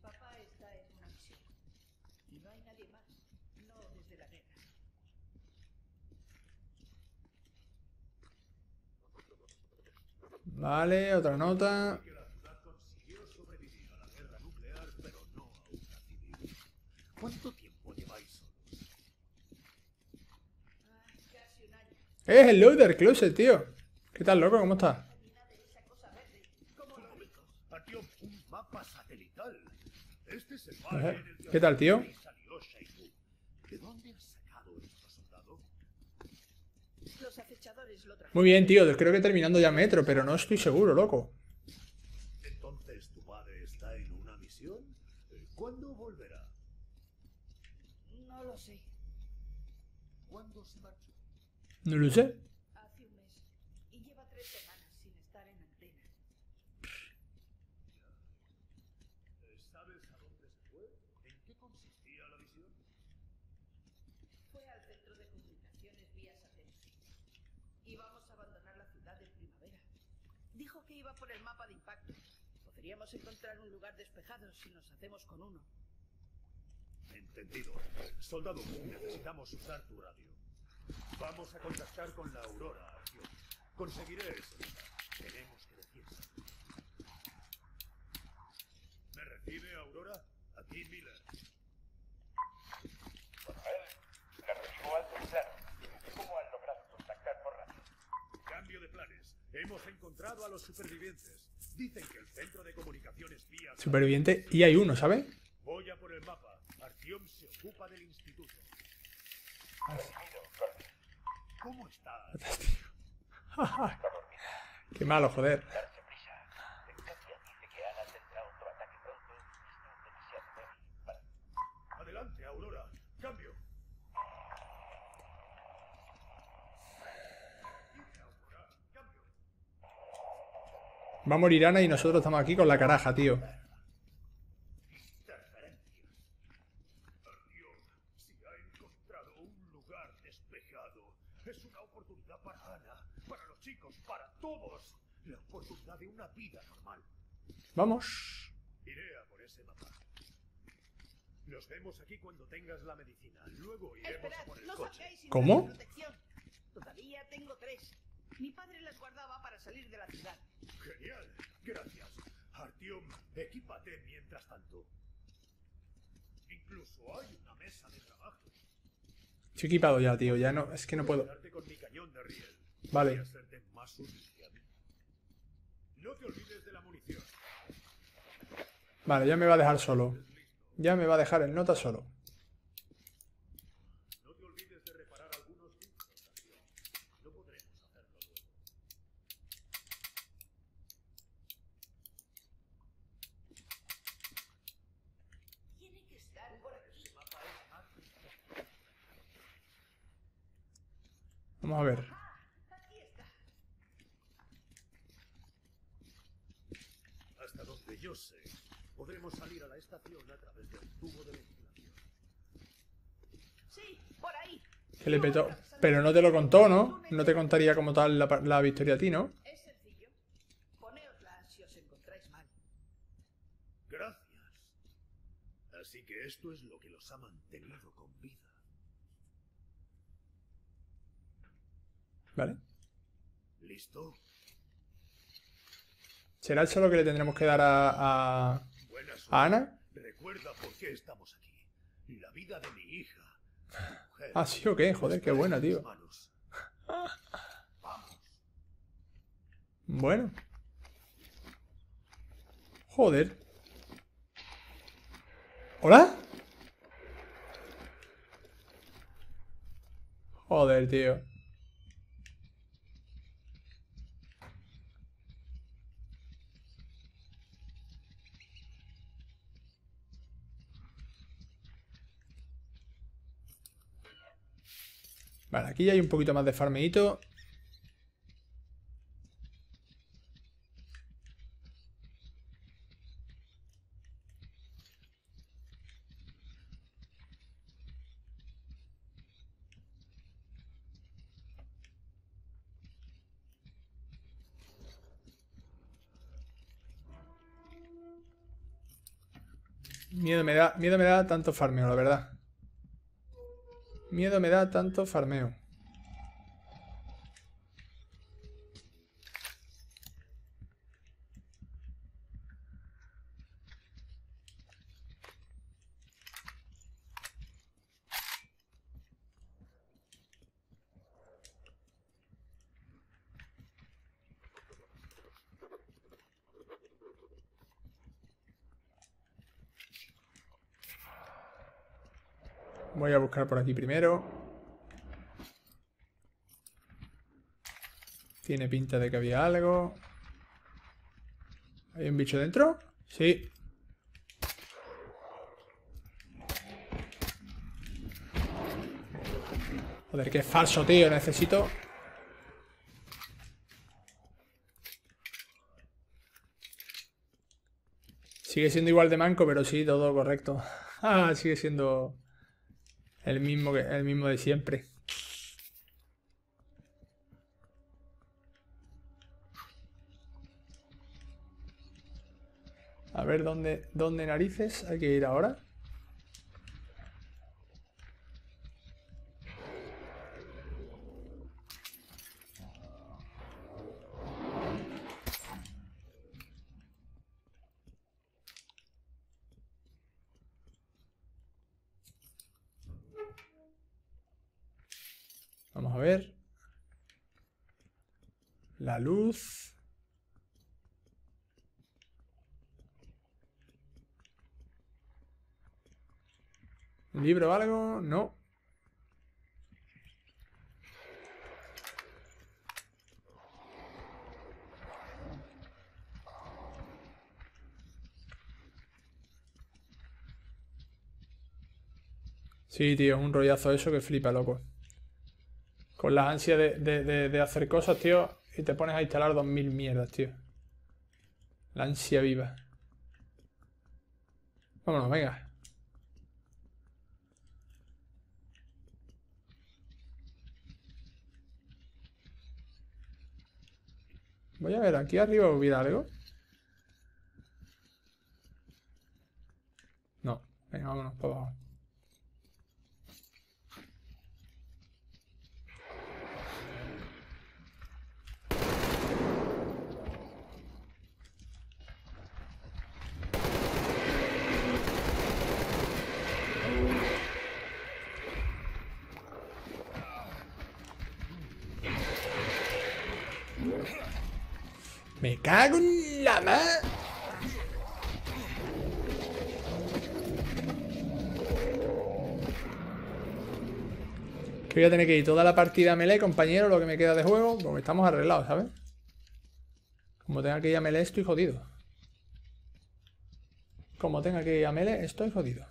Papá está en una misión. Y no hay nadie más. No desde la guerra. Vale, otra nota. ¿Cuánto tiempo lleváis solos? Ah, casi un año. ¡Eh, el Loader Closet, tío! ¿Qué tal, loco? ¿Cómo estás? Este es ¿Qué tal, tío? ¿De dónde has sacado estos soldado? Los acechadores lo trajeron. Muy bien, tío. Creo que terminando ya metro, pero no estoy seguro, loco. Entonces, ¿tu padre está en una misión? Eh, ¿Cuándo volverá? No lo sé. ¿Cuándo se marchó? No lo sé. Hace un mes. Y lleva tres semanas sin estar en antena. Eh, ¿Sabes a dónde se fue? ¿En qué consistía la misión? Fue al centro de comunicaciones vía satélite. Íbamos a abandonar la ciudad en primavera. Dijo que iba por el mapa de impacto. Podríamos encontrar un lugar despejado si nos hacemos con uno. Entendido. Soldado, necesitamos usar tu radio. Vamos a contactar con la Aurora. Conseguiré eso. Tenemos que decirse. ¿Me recibe, Aurora? Aquí Miller. Coronel, le recibo alto y claro. ¿Cómo han logrado contactar por radio? Cambio de planes. Hemos encontrado a los supervivientes. Dicen que el centro de comunicaciones vía... Superviviente. Y hay uno, ¿sabes? Voy a por el mapa. Artyom se ocupa del instituto. ¿Cómo está? Qué malo, joder. Darse prisa. Encacia dice que Ana tendrá otro ataque pronto y está demasiado débil para... Adelante, Aurora. Cambio. Dime, Aurora. Cambio. Va a morir Ana y nosotros estamos aquí con la caraja, tío. Vamos. Iré a por ese mapa. Nos vemos aquí cuando tengas la medicina. Luego iremos a Esperad, por el no coche. ¿Cómo? Todavía tengo tres. Mi padre las guardaba para salir de la ciudad. Genial. Gracias. Artyom, equípate mientras tanto. Incluso hay una mesa de trabajo. Estoy equipado ya, tío. Ya no. Es que no puedo. Vale. No te olvides de la munición. Vale, ya me va a dejar solo. Ya me va a dejar el nota solo. No te olvides de reparar algunos filtros, Artyom. No podremos hacerlo luego. Tiene que estar por aquí. Vamos a ver. Hasta donde yo sé, Podremos salir a la estación a través del tubo de ventilación. Sí, por ahí. Que le petó. Pero no te lo contó, ¿no? No te contaría como tal la, la victoria a ti, ¿no? Es sencillo. Poneosla si os encontráis mal. Gracias. Así que esto es lo que los ha mantenido con vida. Vale. ¿Listo? ¿Será eso lo que le tendremos que dar a, a, Ana? Recuerda por qué estamos aquí. La vida de mi hija. mujer, Ah, sí o qué, joder, qué buena, tío. Bueno. Joder. ¿Hola? Joder, tío. Vale, aquí ya hay un poquito más de farmeito. Miedo me da, miedo me da tanto farmeo, la verdad. Miedo me da tanto farmeo. Voy a por aquí primero. Tiene pinta de que había algo. ¿Hay un bicho dentro? Sí. Joder, qué falso, tío. Necesito... Sigue siendo igual de manco, pero sí, todo correcto. Ah, sigue siendo el mismo, el mismo de siempre. A ver dónde, dónde narices hay que ir ahora. Vamos a ver. La luz. ¿Un libro o algo? No. Sí, tío, es un rollazo eso que flipa, loco. Con la ansia de- de hacer cosas, tío, y te pones a instalar 2000 mierdas, tío. La ansia viva. Vámonos, venga. Voy a ver, aquí arriba hubiera algo. No, venga, vámonos para abajo. Me cago en la ma... Que voy a tener que ir toda la partida a melee, compañero, lo que me queda de juego, porque estamos arreglados, ¿sabes? Como tenga que ir a melee, estoy jodido. Como tenga que ir a melee, estoy jodido.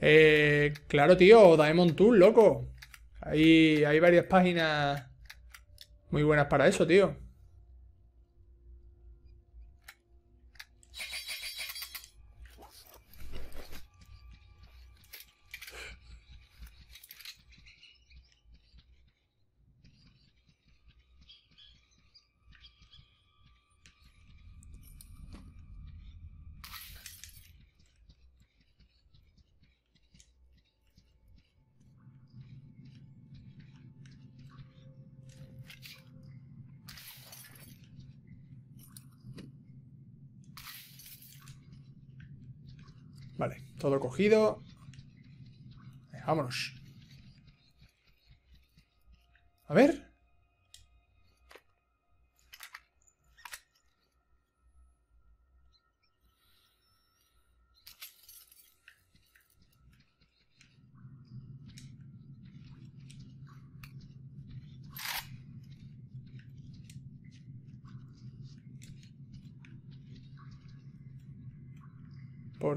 Eh, claro, tío, Daemon Tool, loco. Hay, varias páginas Muy buenas para eso, tío. Vale, todo cogido. Vámonos. A ver.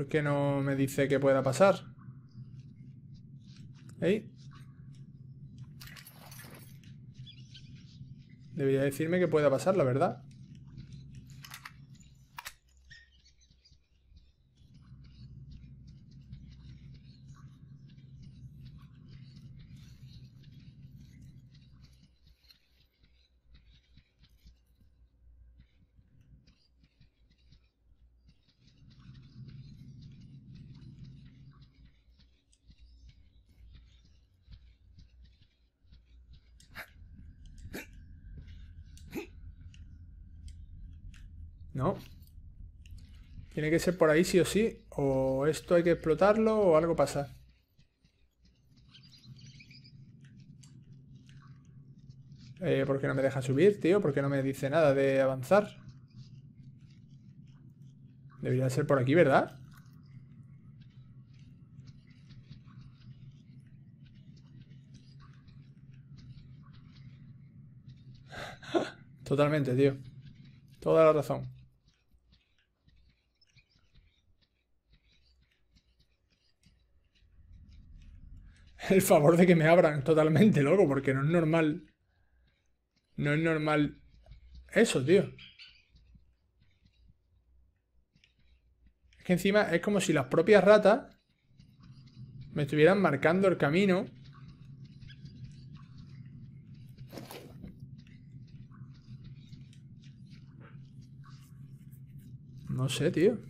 Qué no me dice que pueda pasar? ¿Eh? Debería decirme que pueda pasar, la verdad. No. Tiene que ser por ahí sí o sí. O esto hay que explotarlo o algo pasa. Eh, ¿Por qué no me deja subir, tío? ¿Por qué no me dice nada de avanzar? Debería ser por aquí, ¿verdad? Totalmente, tío. Toda la razón. El favor de que me abran totalmente, loco, porque no es normal. No es normal eso, tío. Es que encima es como si las propias ratas me estuvieran marcando el camino. No sé, tío.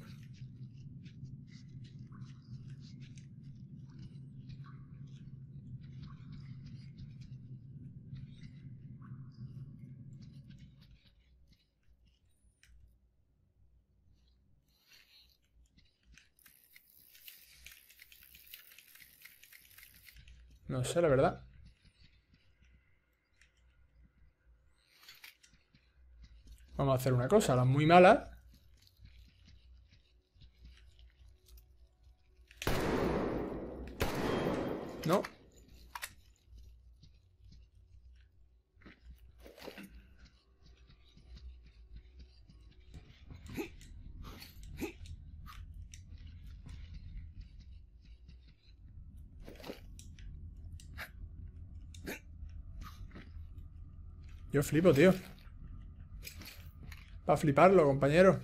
No sé, la verdad. Vamos a hacer una cosa, las muy malas. No. Yo flipo, tío. Para fliparlo, compañero.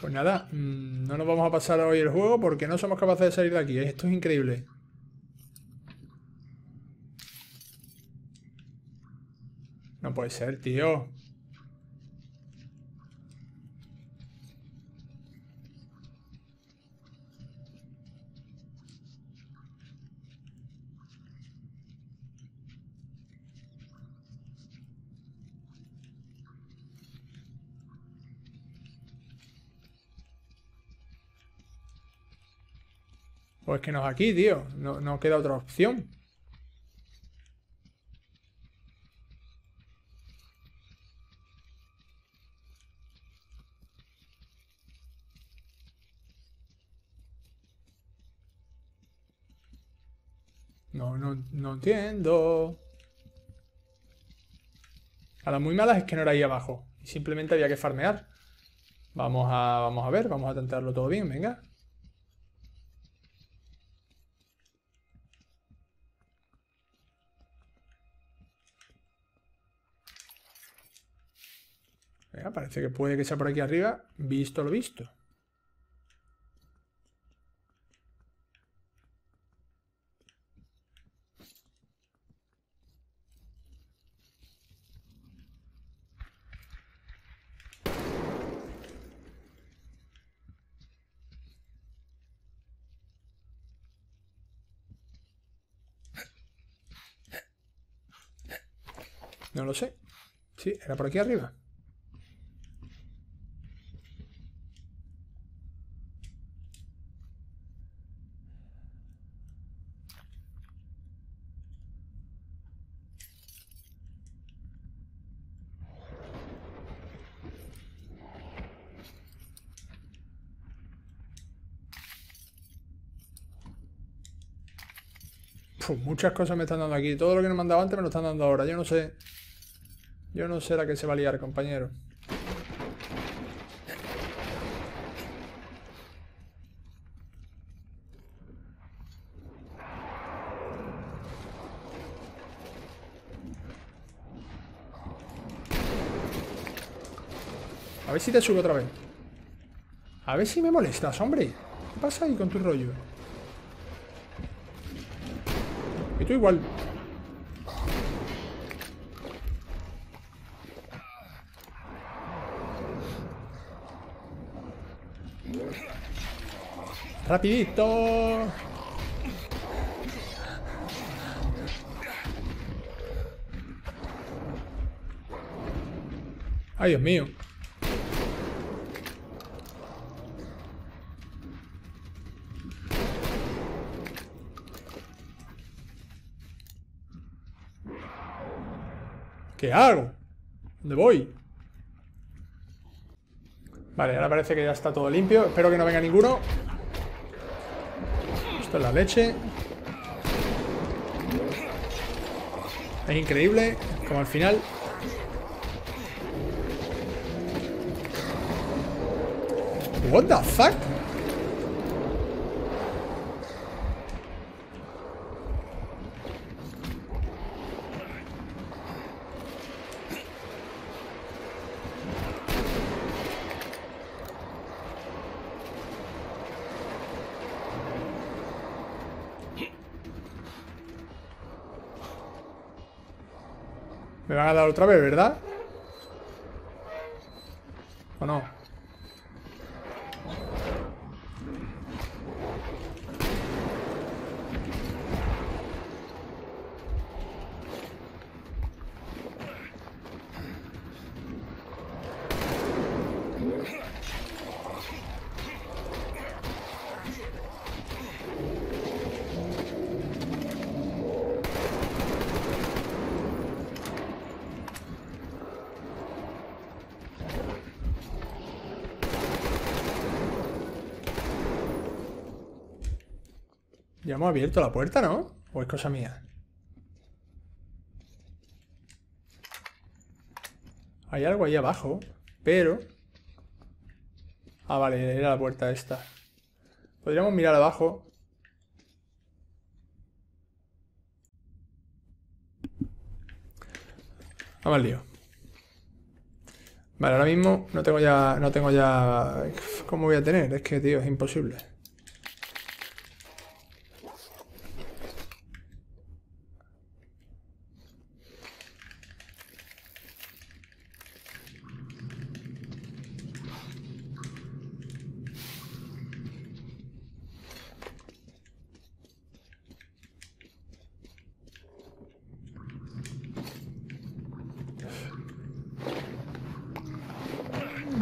Pues nada, mm, no nos vamos a pasar hoy el juego porque no somos capaces de salir de aquí. Esto es increíble. No puede ser, tío. pues que nos aquí, tío. No, no queda otra opción. No, no, no entiendo. A las muy malas es que no era ahí abajo. Y simplemente había que farmear. Vamos a, vamos a ver, vamos a tentarlo todo bien, venga. Parece que puede que sea por aquí arriba, visto lo visto. No lo sé. Sí, era por aquí arriba. Muchas cosas me están dando aquí. Todo lo que me mandaba antes me lo están dando ahora. Yo no sé. Yo no sé la que se va a liar, compañero. A ver si te subo otra vez. A ver si me molestas, hombre. ¿Qué pasa ahí con tu rollo? Tú igual. Rapidito. Ay, Dios mío. ¿Qué hago? ¿Dónde voy? Vale, ahora parece que ya está todo limpio. Espero que no venga ninguno. Esto es la leche. Es increíble, como al final. What the fuck? Me van a dar otra vez, ¿verdad? ¿O no? Ya hemos abierto la puerta, ¿no? ¿O es cosa mía? Hay algo ahí abajo, pero... Ah, vale, era la puerta esta. Podríamos mirar abajo. Vamos al lío. Vale, ahora mismo no tengo ya... No tengo ya... ¿Cómo voy a tener? Es que, tío, es imposible.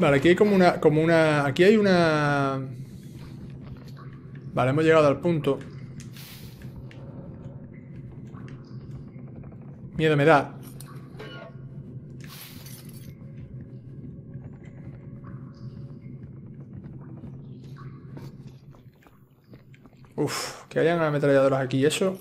Vale, aquí hay como una, como una... Aquí hay una... Vale, hemos llegado al punto. Miedo me da. Uf, que hayan ametralladoras aquí, eso.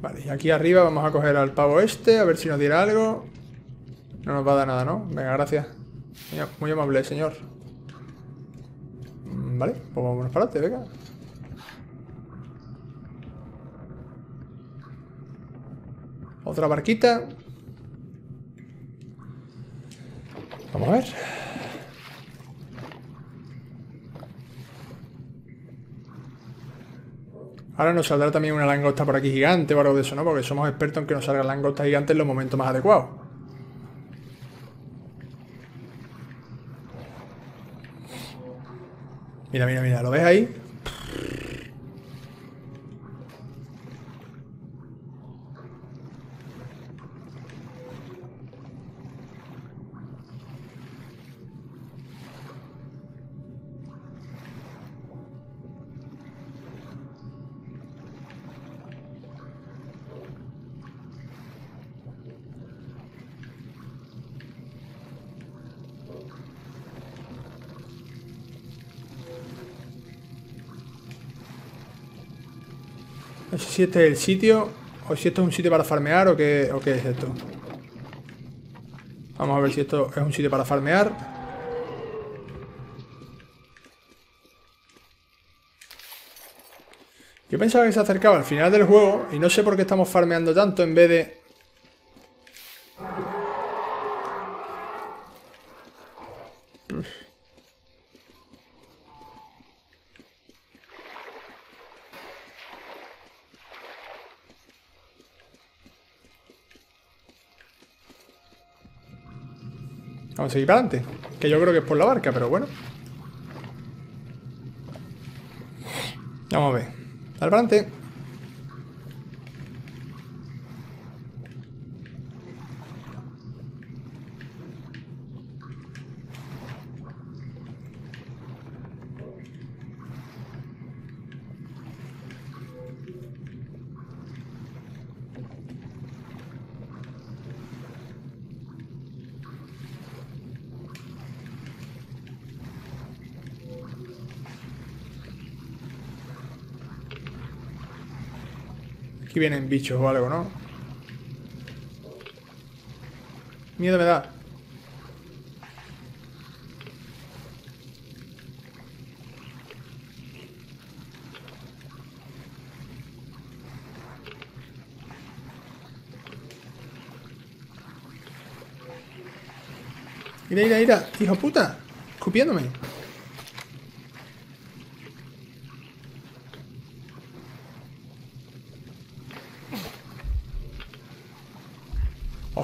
Vale, y aquí arriba vamos a coger al pavo este, a ver si nos diera algo. No nos va a dar nada, ¿no? Venga, gracias. Muy, muy amable, señor. Mm, Vale, pues vámonos para adelante, venga. Otra barquita. Vamos a ver. Ahora nos saldrá también una langosta por aquí gigante o algo de eso, ¿no? Porque somos expertos en que nos salgan langostas gigantes en los momentos más adecuados. Mira, mira, mira, ¿lo ves ahí? Sé si este es el sitio o si esto es un sitio para farmear o qué, o qué es esto. Vamos a ver si esto es un sitio para farmear. Yo pensaba que se acercaba al final del juego y no sé por qué estamos farmeando tanto en vez de... Seguir para adelante. Que yo creo que es por la barca, pero bueno. Vamos a ver. Dale para adelante. Vienen bichos o algo, ¿no? Miedo me da. Mira, mira, mira, hijo puta, escupiéndome.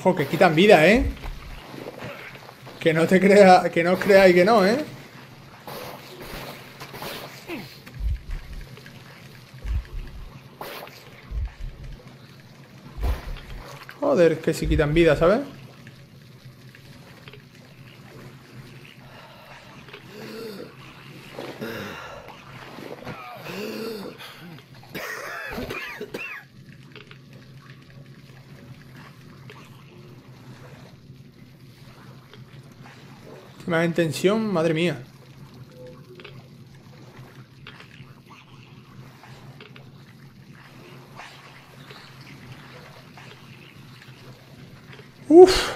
Ojo, que quitan vida, ¿eh? Que no te crea, que no os creáis que no, ¿eh? Joder, que si quitan vida, ¿sabes? Más en tensión, madre mía. Uf,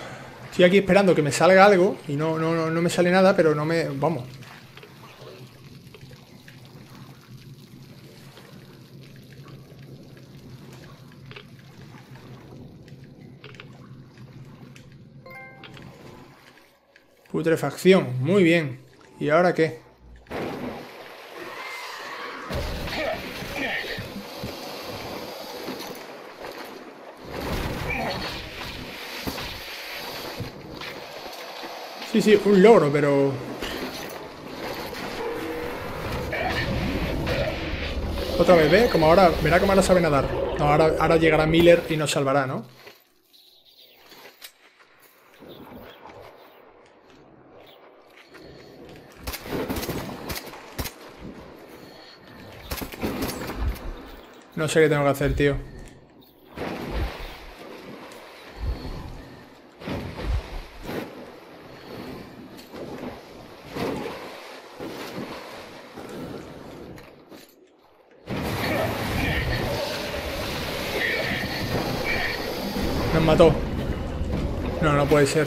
estoy aquí esperando que me salga algo y no, no, no, no me sale nada, pero no me... Vamos. Muy bien. ¿Y ahora qué? Sí, sí, un logro, pero... Otra vez, ¿ve? Como ahora, verá cómo ahora sabe nadar. No, ahora, ahora llegará Miller y nos salvará, ¿no? No sé qué tengo que hacer, tío. Nos mató. No, no puede ser.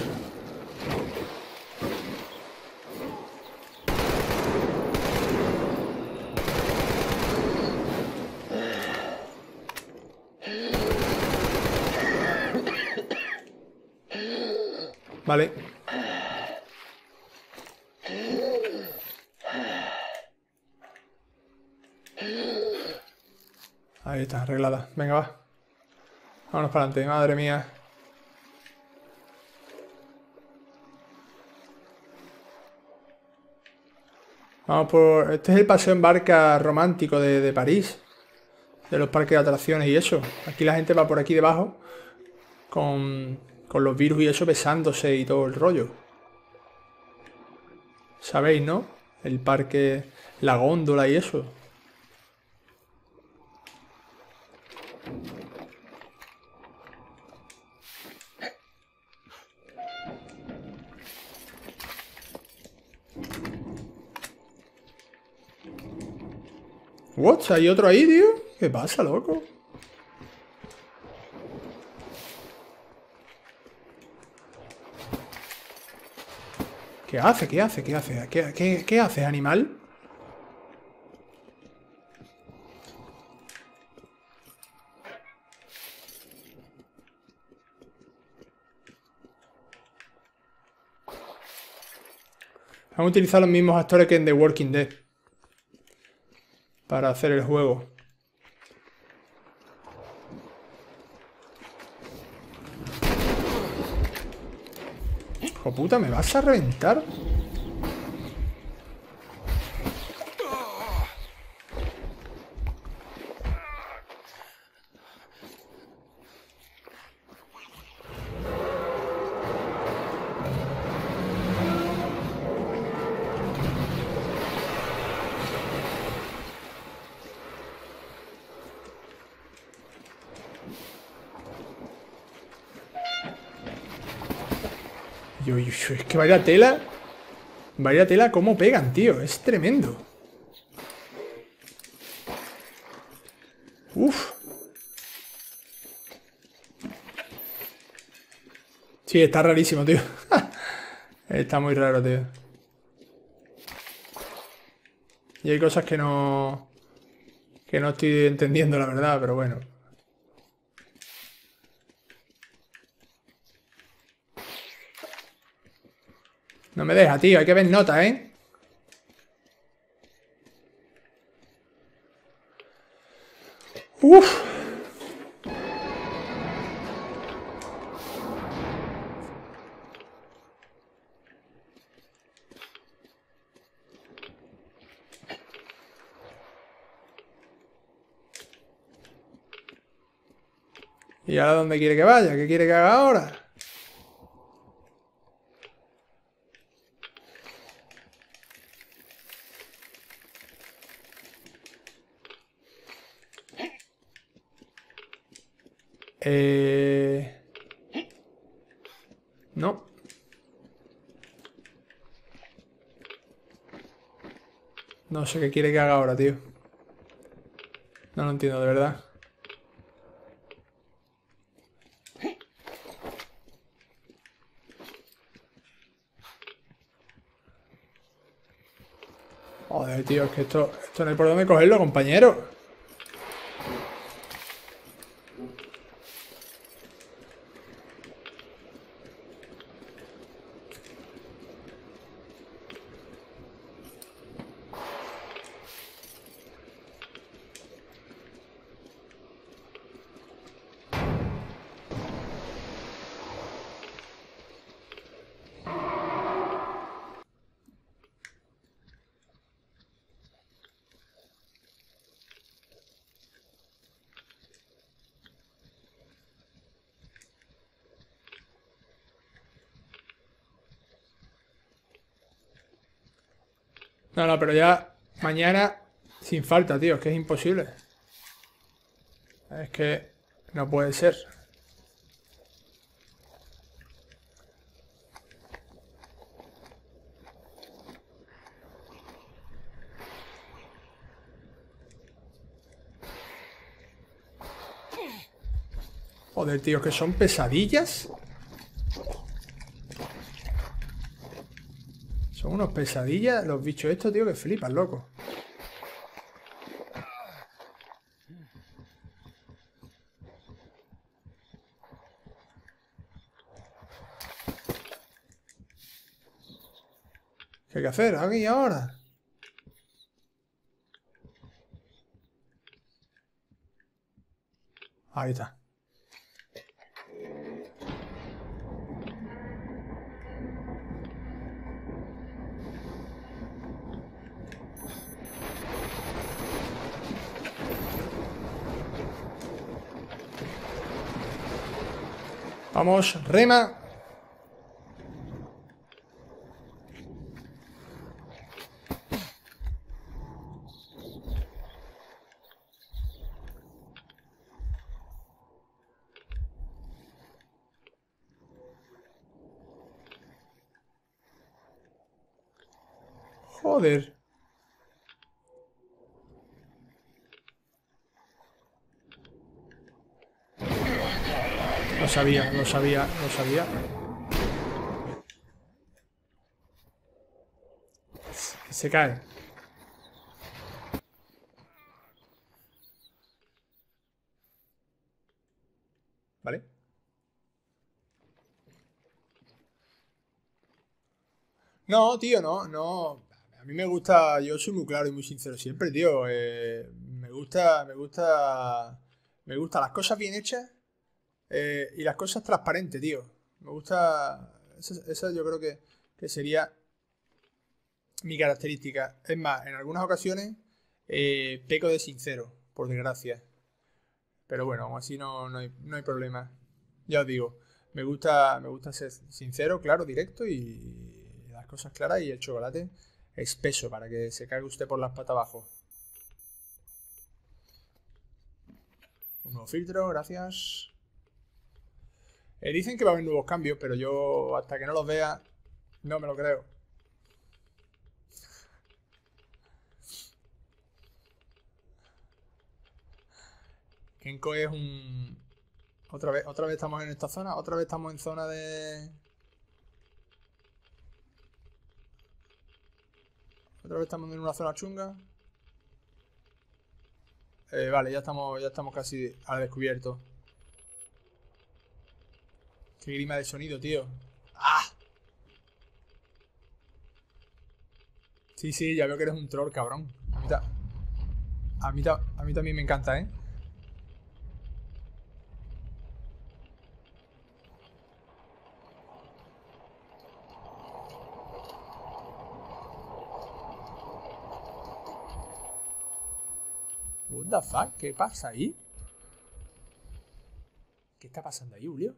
Vale. Ahí está, arreglada. Venga, va. Vámonos para adelante, madre mía. Vamos por... Este es el paseo en barca romántico de, de París. De los parques de atracciones y eso. Aquí la gente va por aquí debajo. Con, con los virus y eso besándose y todo el rollo. ¿Sabéis, no? El parque, la góndola y eso. What? ¿Hay otro ahí, tío? ¿Qué pasa, loco? ¿Qué hace? ¿Qué hace? ¿Qué hace? ¿Qué, qué, qué hace, animal? Han utilizado los mismos actores que en The Walking Dead para hacer el juego. Hijo puta, ¿me vas a reventar? Es que vaya tela. Vaya tela, cómo pegan, tío. Es tremendo. Uf. Sí, está rarísimo, tío. está muy raro, tío. Y hay cosas que no... Que no estoy entendiendo, la verdad, pero bueno. No me deja, tío. Hay que ver nota, ¿eh? Uf. ¿Y ahora dónde quiere que vaya? ¿Qué quiere que haga ahora? Eh... No. No sé qué quiere que haga ahora, tío. No lo entiendo, de verdad. Joder, tío, es que esto, esto no hay por dónde cogerlo, compañero. No, no, pero ya mañana sin falta, tío. Es que es imposible. Es que no puede ser. Joder, tío, que son pesadillas. Unos pesadillas los bichos estos, tío, que flipan, loco. ¿Qué hay que hacer aquí ahora? Ahí está. Vamos, rema. Joder. Lo sabía, lo sabía, lo sabía. Se cae. ¿Vale? No, tío, no, no. A mí me gusta, yo soy muy claro y muy sincero siempre, tío. Eh, me gusta, me gusta, me gusta las cosas bien hechas eh, y las cosas transparentes, tío. Me gusta, esa, yo creo que, que, sería mi característica. Es más, en algunas ocasiones eh, peco de sincero, por desgracia. Pero bueno, aún así no, no, hay, no hay problema. Ya os digo, me gusta, me gusta ser sincero, claro, directo y las cosas claras y el chocolate espeso para que se caiga usted por las patas abajo. Un nuevo filtro, gracias. Eh, dicen que va a haber nuevos cambios, pero yo hasta que no los vea no me lo creo. Kenko es un... Otra vez, otra vez estamos en esta zona, otra vez estamos en zona de... Otra vez estamos en una zona chunga. Eh, vale, ya estamos, ya estamos casi al descubierto. Qué grima de sonido, tío. ¡Ah! Sí, sí, ya veo que eres un troll, cabrón. A mí, a mí, a mí también me encanta, ¿eh? What the fuck? ¿Qué pasa ahí? ¿Qué está pasando ahí, Julio?